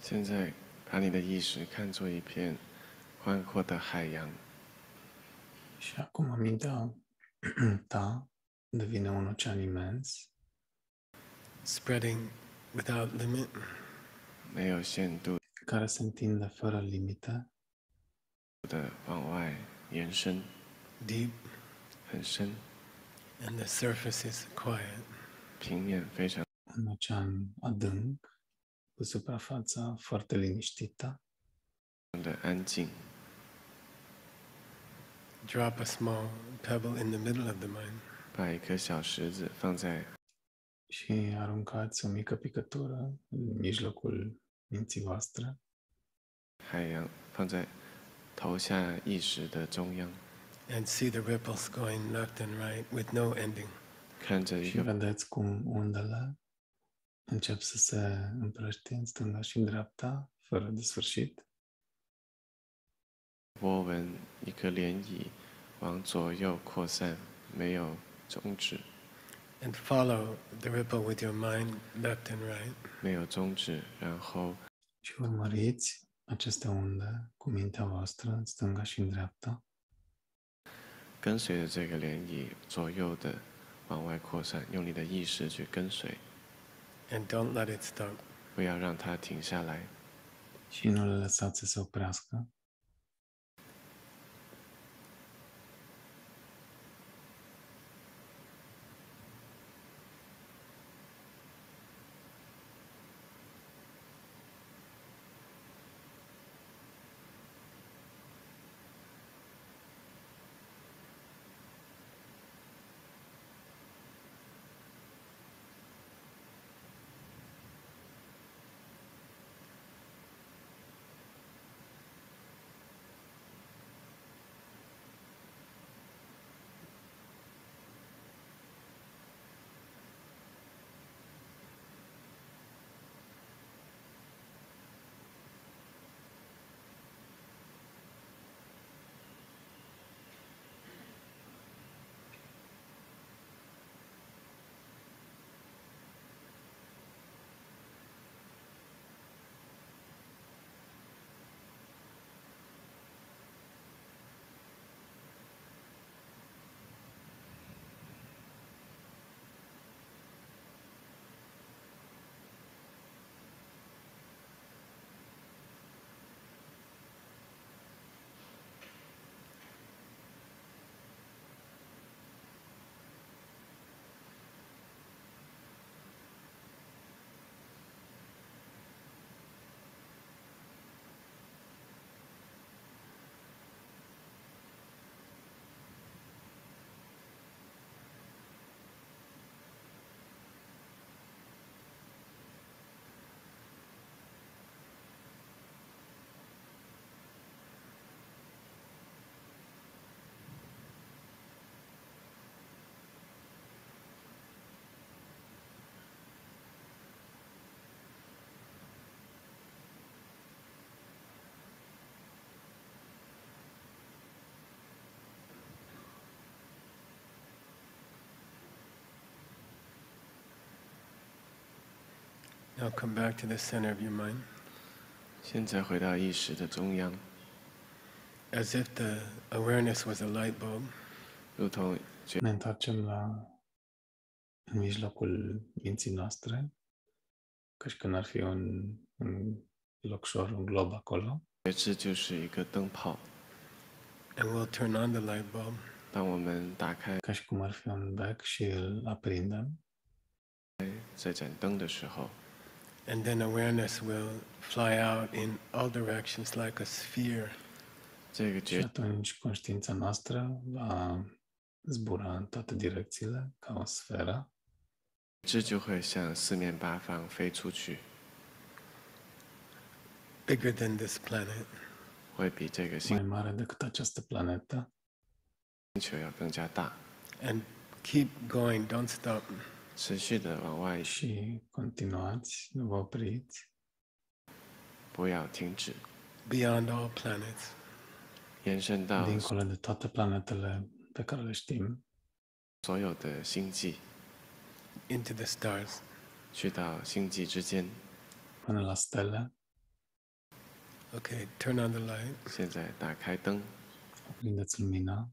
现在把你的意识看作一片宽阔的海洋， Și acum mintea ta devine un ocean imens spreading without limit. 没有限度 care se întinde fără limite 的往外延伸， deep, 很深， and the surface is quiet. 平面非常 un ocean adânc cu suprafața foarte liniștită. 的安静。 Drop a small pebble in the middle of the mind. 把一颗小石子放在 și aruncați o mică picătură în mijlocul minții voastre 海洋，放在头下意识的中央， and see the ripples going left and right with no ending. 看着一 și 个 vedeți cum undele încep să se împrăștie în stânga și în dreapta, fără de sfârșit. 波纹，一颗涟漪往左右扩散，没有终止， And follow the ripple with your mind left and right. 没有终止，然后 Și urmăriți aceste unde cu mintea voastră în stânga și în dreapta 跟随着这个涟漪左右的往外扩散，用你的意识去跟随， And don't let it stop. 不要让它停下来。 și nu le lăsați să se oprească. Now come back to the center of your mind 现在回到意识的中央， as if the awareness was a light bulb 如同觉 Ne întoarcem la în mijlocul minții noastre, ca și când ar fi un, un locșor, un glob acolo. 觉知就是一个灯泡。 and we'll turn on the light bulb 当我们打开 ca și cum ar fi un bec și îl aprindem 这盏灯的时候， and then awareness will fly out in all directions like a sphere 这个 și 觉 atunci conștiința noastră va zbura în toate direcțiile ca o sferă 知就会向四面八方飞出去， bigger than this planet 会比这个 mai 星 mare decât această planetă 球要更加大， and keep going don't stop 持续的往外 continuați, nu vă opriți 不要停止，beyond all planets 延伸到 dincolo de toate planetele pe care le știm, 所有的星际，into the stars 去到星际之间。până la stele. Okay, turn on the light. 现在打开灯，Aprindeți lumina.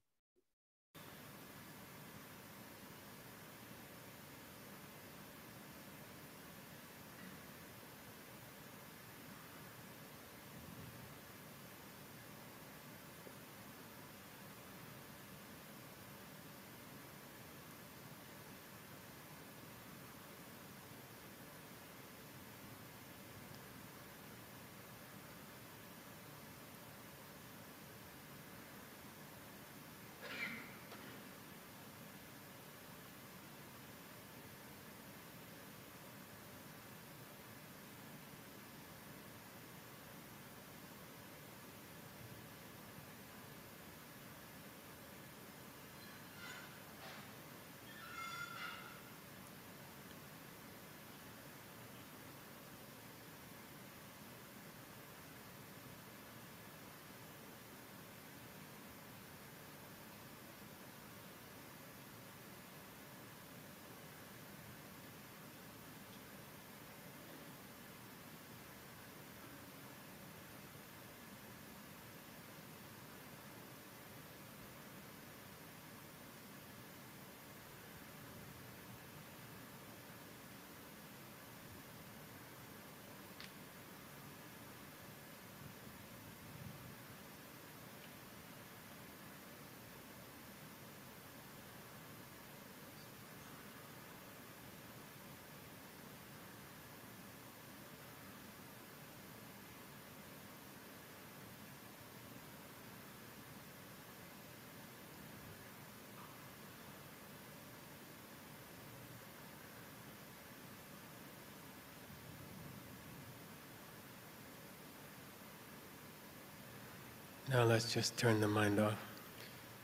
Now let's just turn the mind off.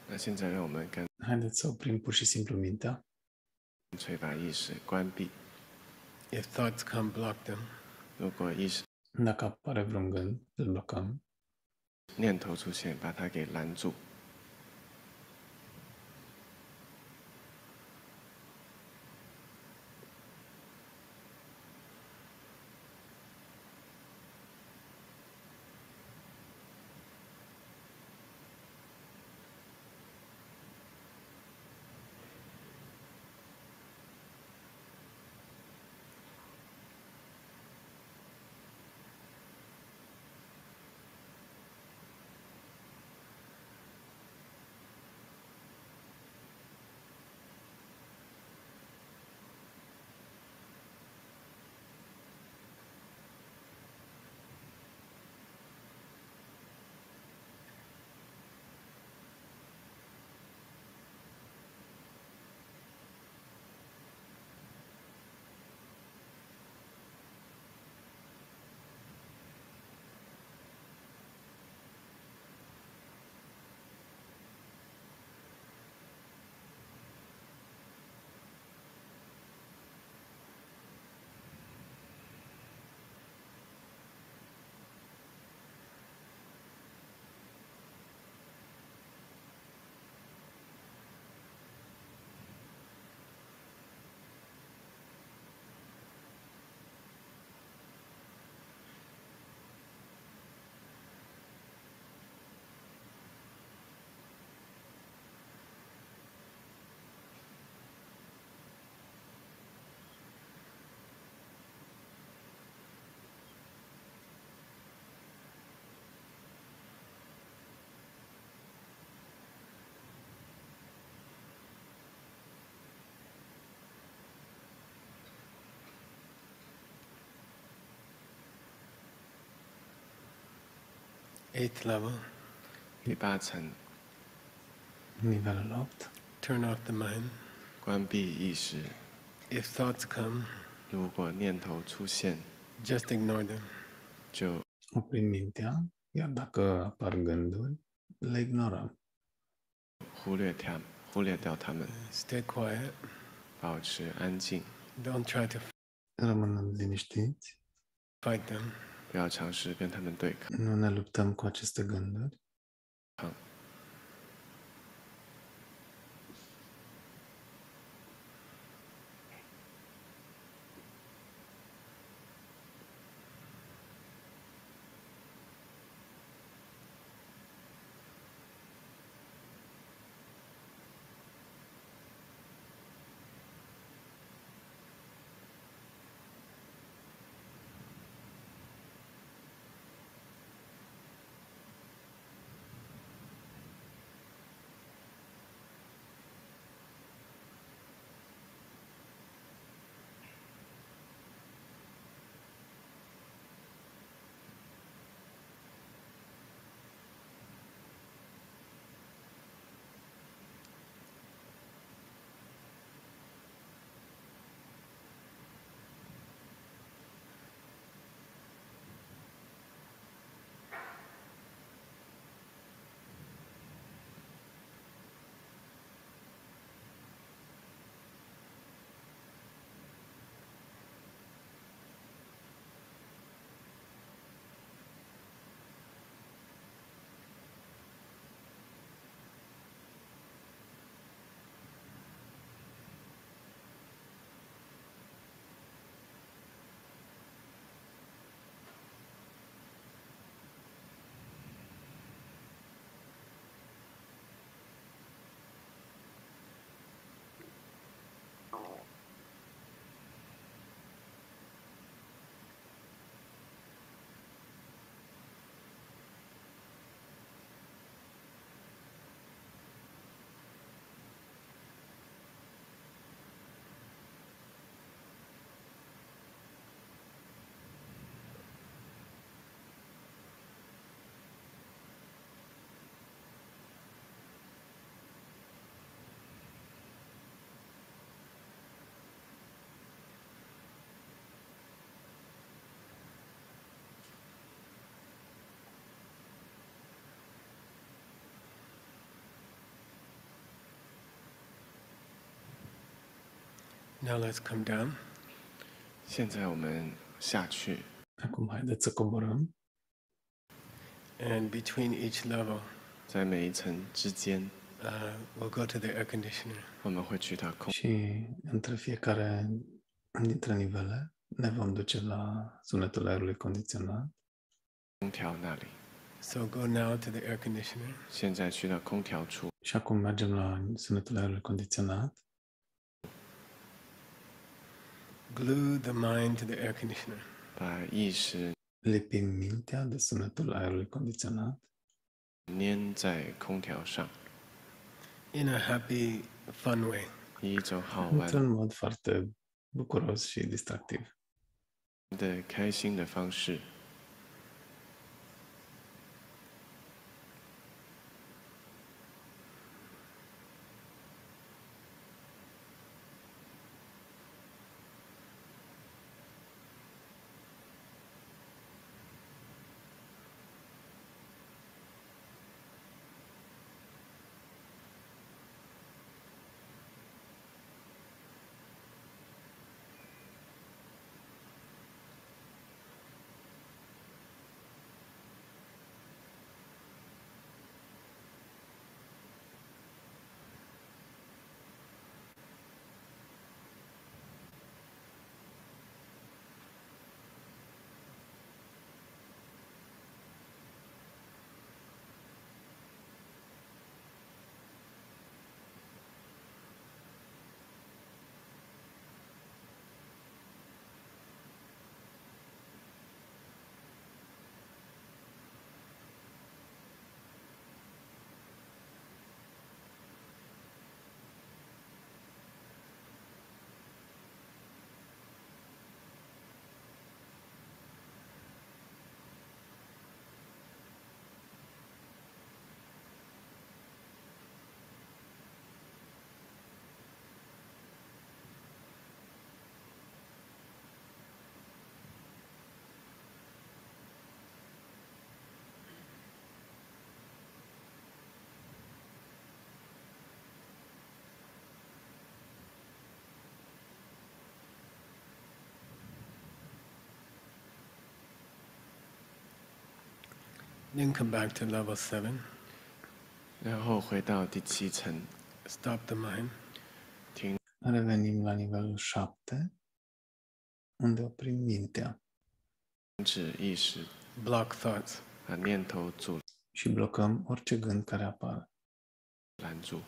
那现在让我们干 Haideți să oprim pur și simplu mintea. 脆把意识关闭。 If thoughts come, block them. 如果意识 Dacă apare vreun gând, îl blocăm. 念头出现，把它给拦住。 Eighth level. 第八层， Nivelul 8. Turn off the mind. 关闭意识。 If thoughts come, 如果念头出现， just ignore them. 就 Oprim mintea, iar dacă apar gânduri, le ignorăm. 忽略它，忽略掉它们， Stay quiet. 保持安静， Don't try to Rămânem liniștiți, fight them. Nu ne luptăm cu aceste gânduri. Now let's come down. 现在我们下去， Acum haideți să coborăm And between each level, 在每一层之间， uh, we'll go to the air conditioner. 我们会去到空 și între fiecare dintre nivele ne vom duce la sunetul aerului condiționat. 空调那里。 So go now to the air conditioner. 现在去到空调处， Și acum mergem la sunetul aerului condiționat. Glue the mind to the air conditioner. 把意识 Lipim mintea de sunetul aerului condiționat 粘在空调上， in a happy, fun way. 以一种好玩 într-un mod foarte bucuros și distractiv. 的、开心的方式。 Then come back to level seven. 然后回到第七层， Stop the mind. Revenim la nivelul 7, unde oprim mintea 停止意识， Block thoughts. 把念头阻 și blocăm orice gând care apare. 拦住。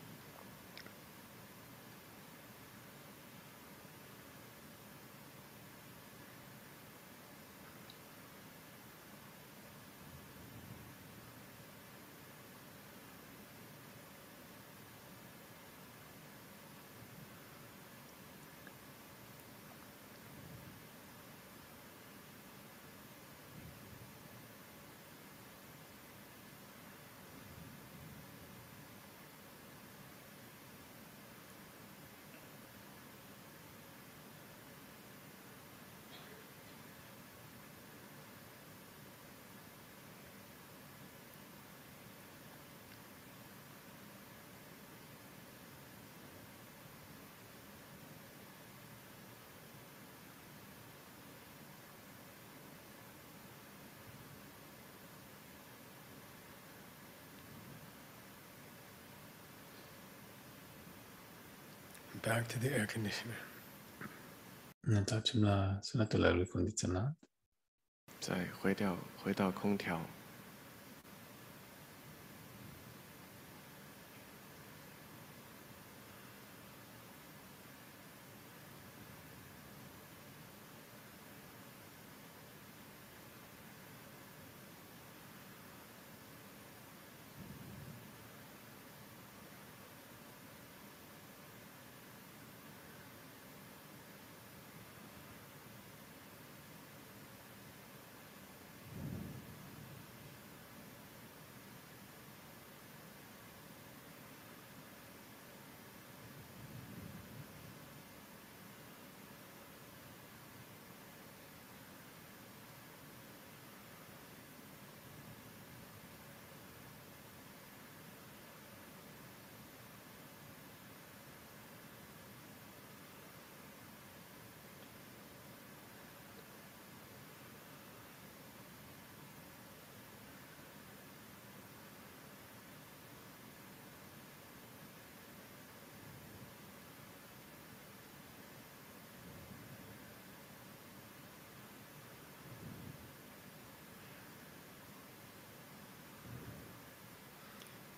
Back to the air conditioner. Ne întoarcem la sunetul aerului condiționat 再回到回到空调，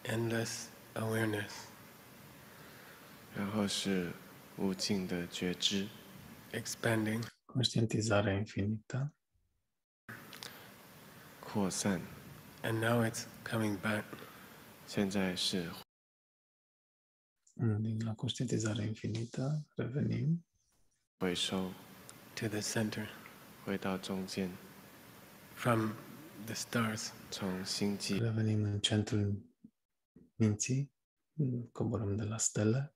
endless awareness. 然后是无尽的觉知， expanding, conștientizarea infinită 扩散。 and now it's coming back 现在是 Mm, din la conștientizarea infinită, revenim 回收， to the center 回到中间， from the stars. 从星际 revenim în centrul 明天，嗯，可不能拉斯特拉，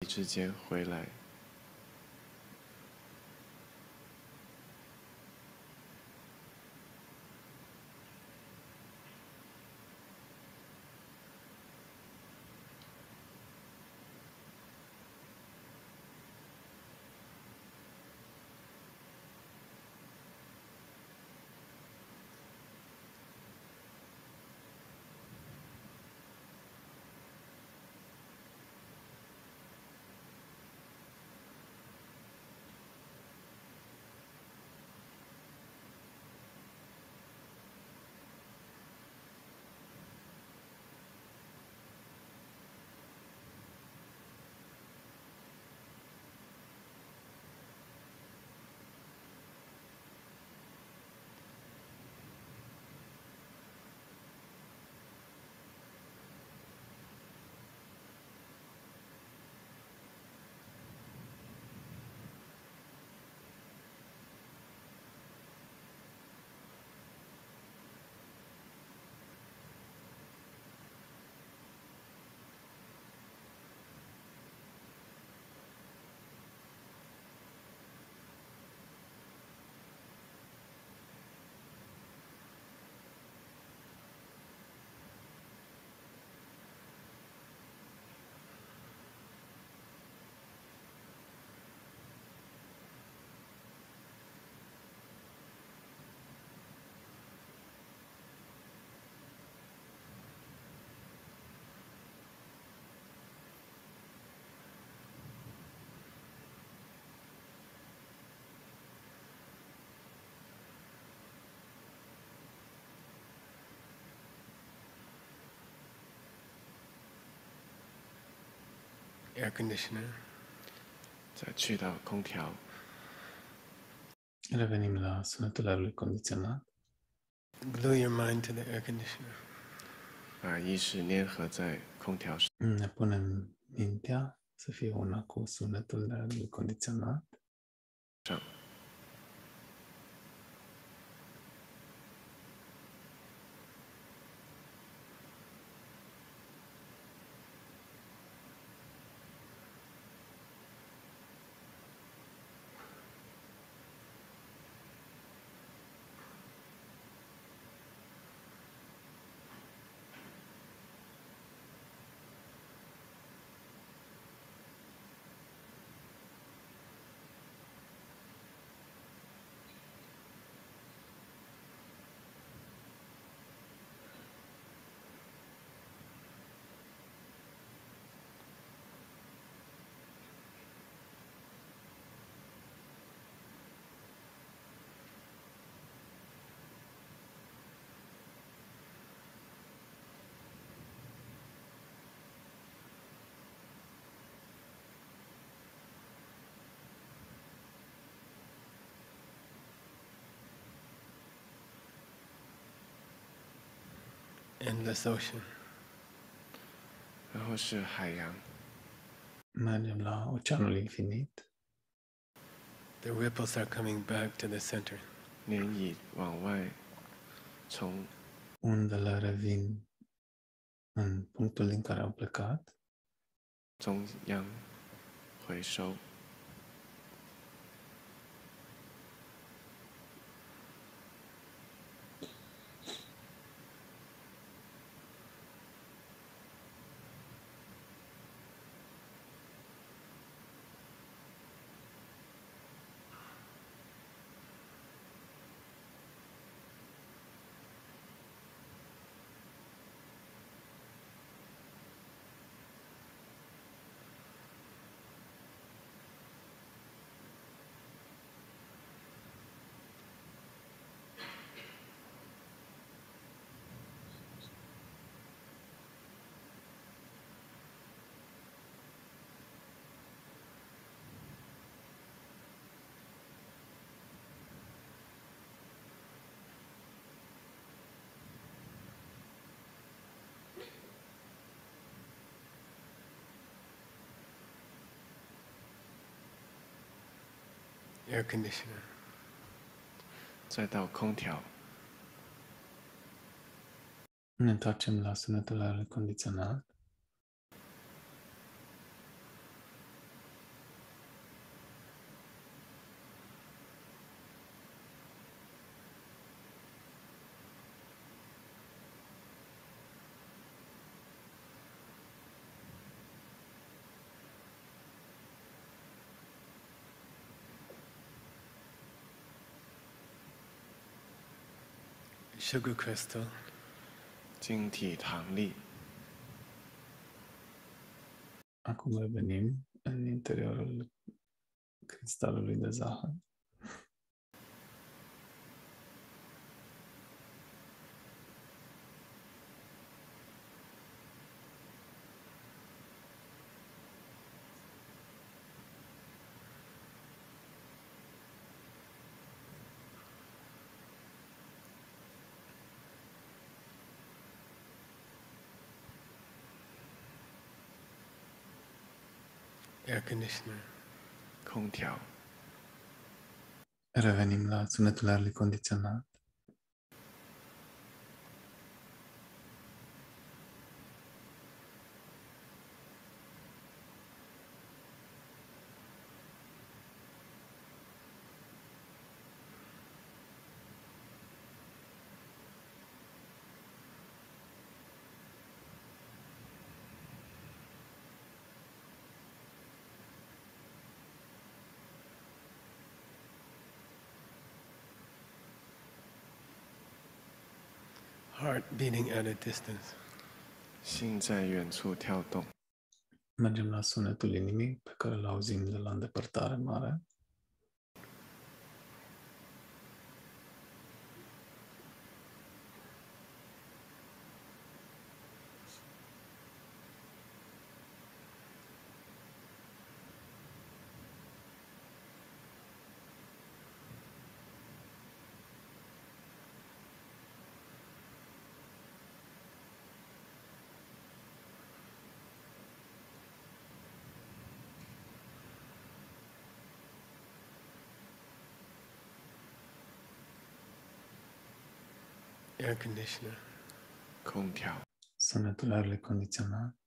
一直接回来。Air conditioner, 再去到空调， revenim la sunetul aerului condiționat, glue your mind to the air conditioner. 把意识粘合在空调上， ne punem mintea să fie una cu sunetul de aerului condiționat, endless ocean. 然后是海洋， mergem la oceanul infinit, The ripples are coming back to the center. 涟漪往外从 undele revin în punctul din care au plecat, 中央回收， air conditioner. 再到空调， Ne întoarcem la sunetul aerului condiționat. Sugar crystal. 晶体糖粒， Acum revenim în interiorul cristalului de zahăr. Air conditioner. 空调，Revenim la sunetul aerului condiționat. Heart beating at a distance. 心在远处跳动， Mergem la sunetul inimii pe care îl auzim de la îndepărtare mare. Air conditioner. 空调，Sunetul aerului condiționat.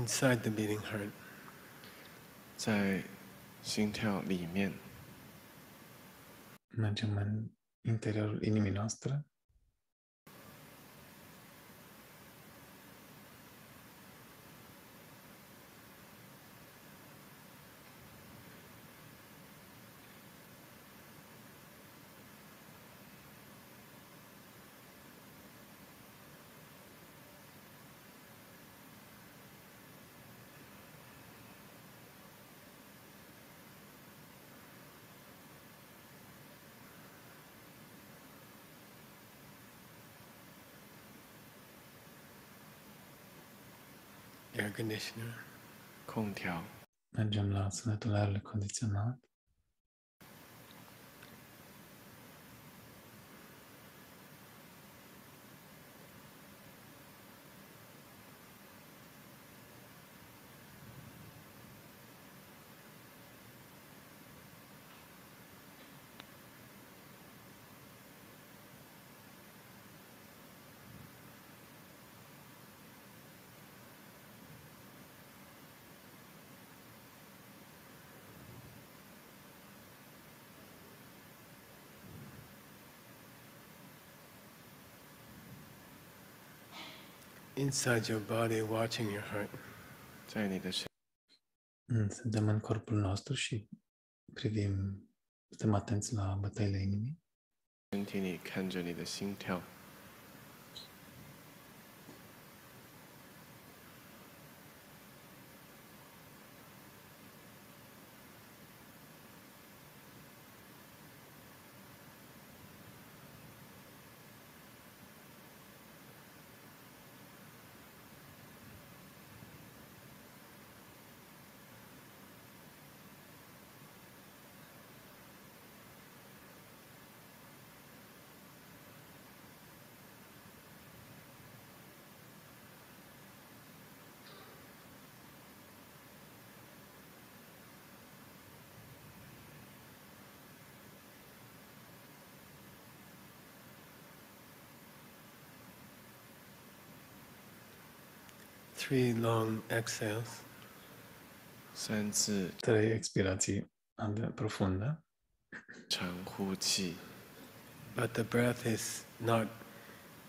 Inside the beating heart. 在心跳里面， Mergem în interiorul inimii noastre. Air conditioner. 空调，Mergem la sunetul aerului condiționat. Inside your body, watching your heart. 在你的身 Mm, Suntem în corpul nostru și privim, suntem atenți la bătăile inimii. 身体里看着你的心跳， Three long exhales. 三次 Trei expirații ade- profunde. 长呼气， But the breath is not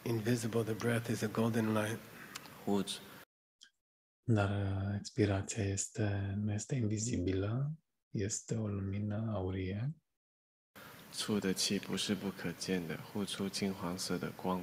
invisible, the breath is a golden light. 呼出， Dar uh, expirația este, nu este invizibilă, este o lumină aurie. 出的气不是不可见的，呼出金黄色的光。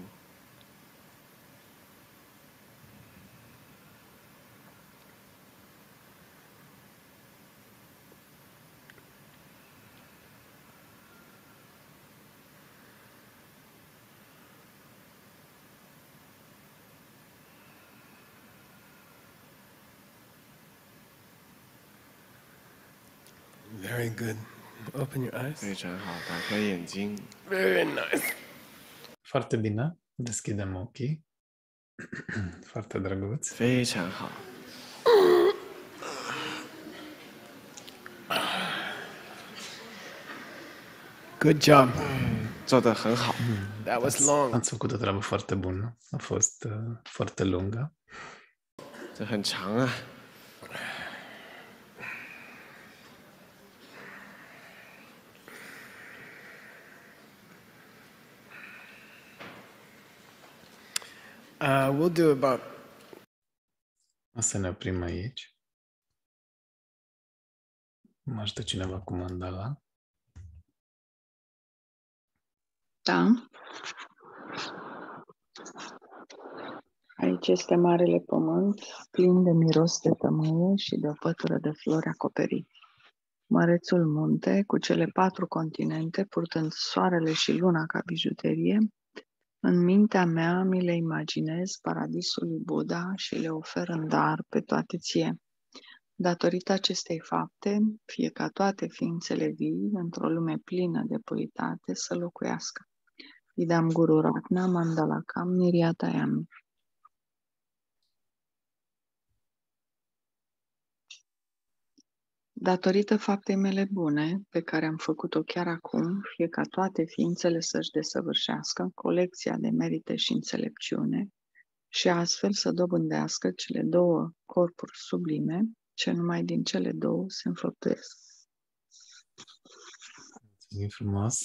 Very good. Open your eyes. 非常好，打开眼睛， Very nice. Foarte bine. Deschidem ochii. Foarte drăguț. 非常好， Good job. 做得很好。 That was long. Ați făcut o treabă foarte bună. A fost uh, foarte lungă. 这很长啊， Uh, we'll do about O să ne oprim aici. Mă ajută cineva cu mandala. Da. Aici este Marele Pământ, plin de miros de tămâie și de o pătură de flori acoperit. Mărețul munte, cu cele patru continente, purtând soarele și luna ca bijuterie, în mintea mea mi le imaginez paradisul lui Buddha și le ofer în dar pe toate ție. Datorită acestei fapte, fie ca toate ființele vii, într-o lume plină de puitate, să locuiască. Idam Guru Ratna Mandalakam Niryatayami. Datorită faptei mele bune, pe care am făcut-o chiar acum, fie ca toate ființele să-și desăvârșească colecția de merite și înțelepciune și astfel să dobândească cele două corpuri sublime, ce numai din cele două se înfăptuiesc. Mulțumim frumos.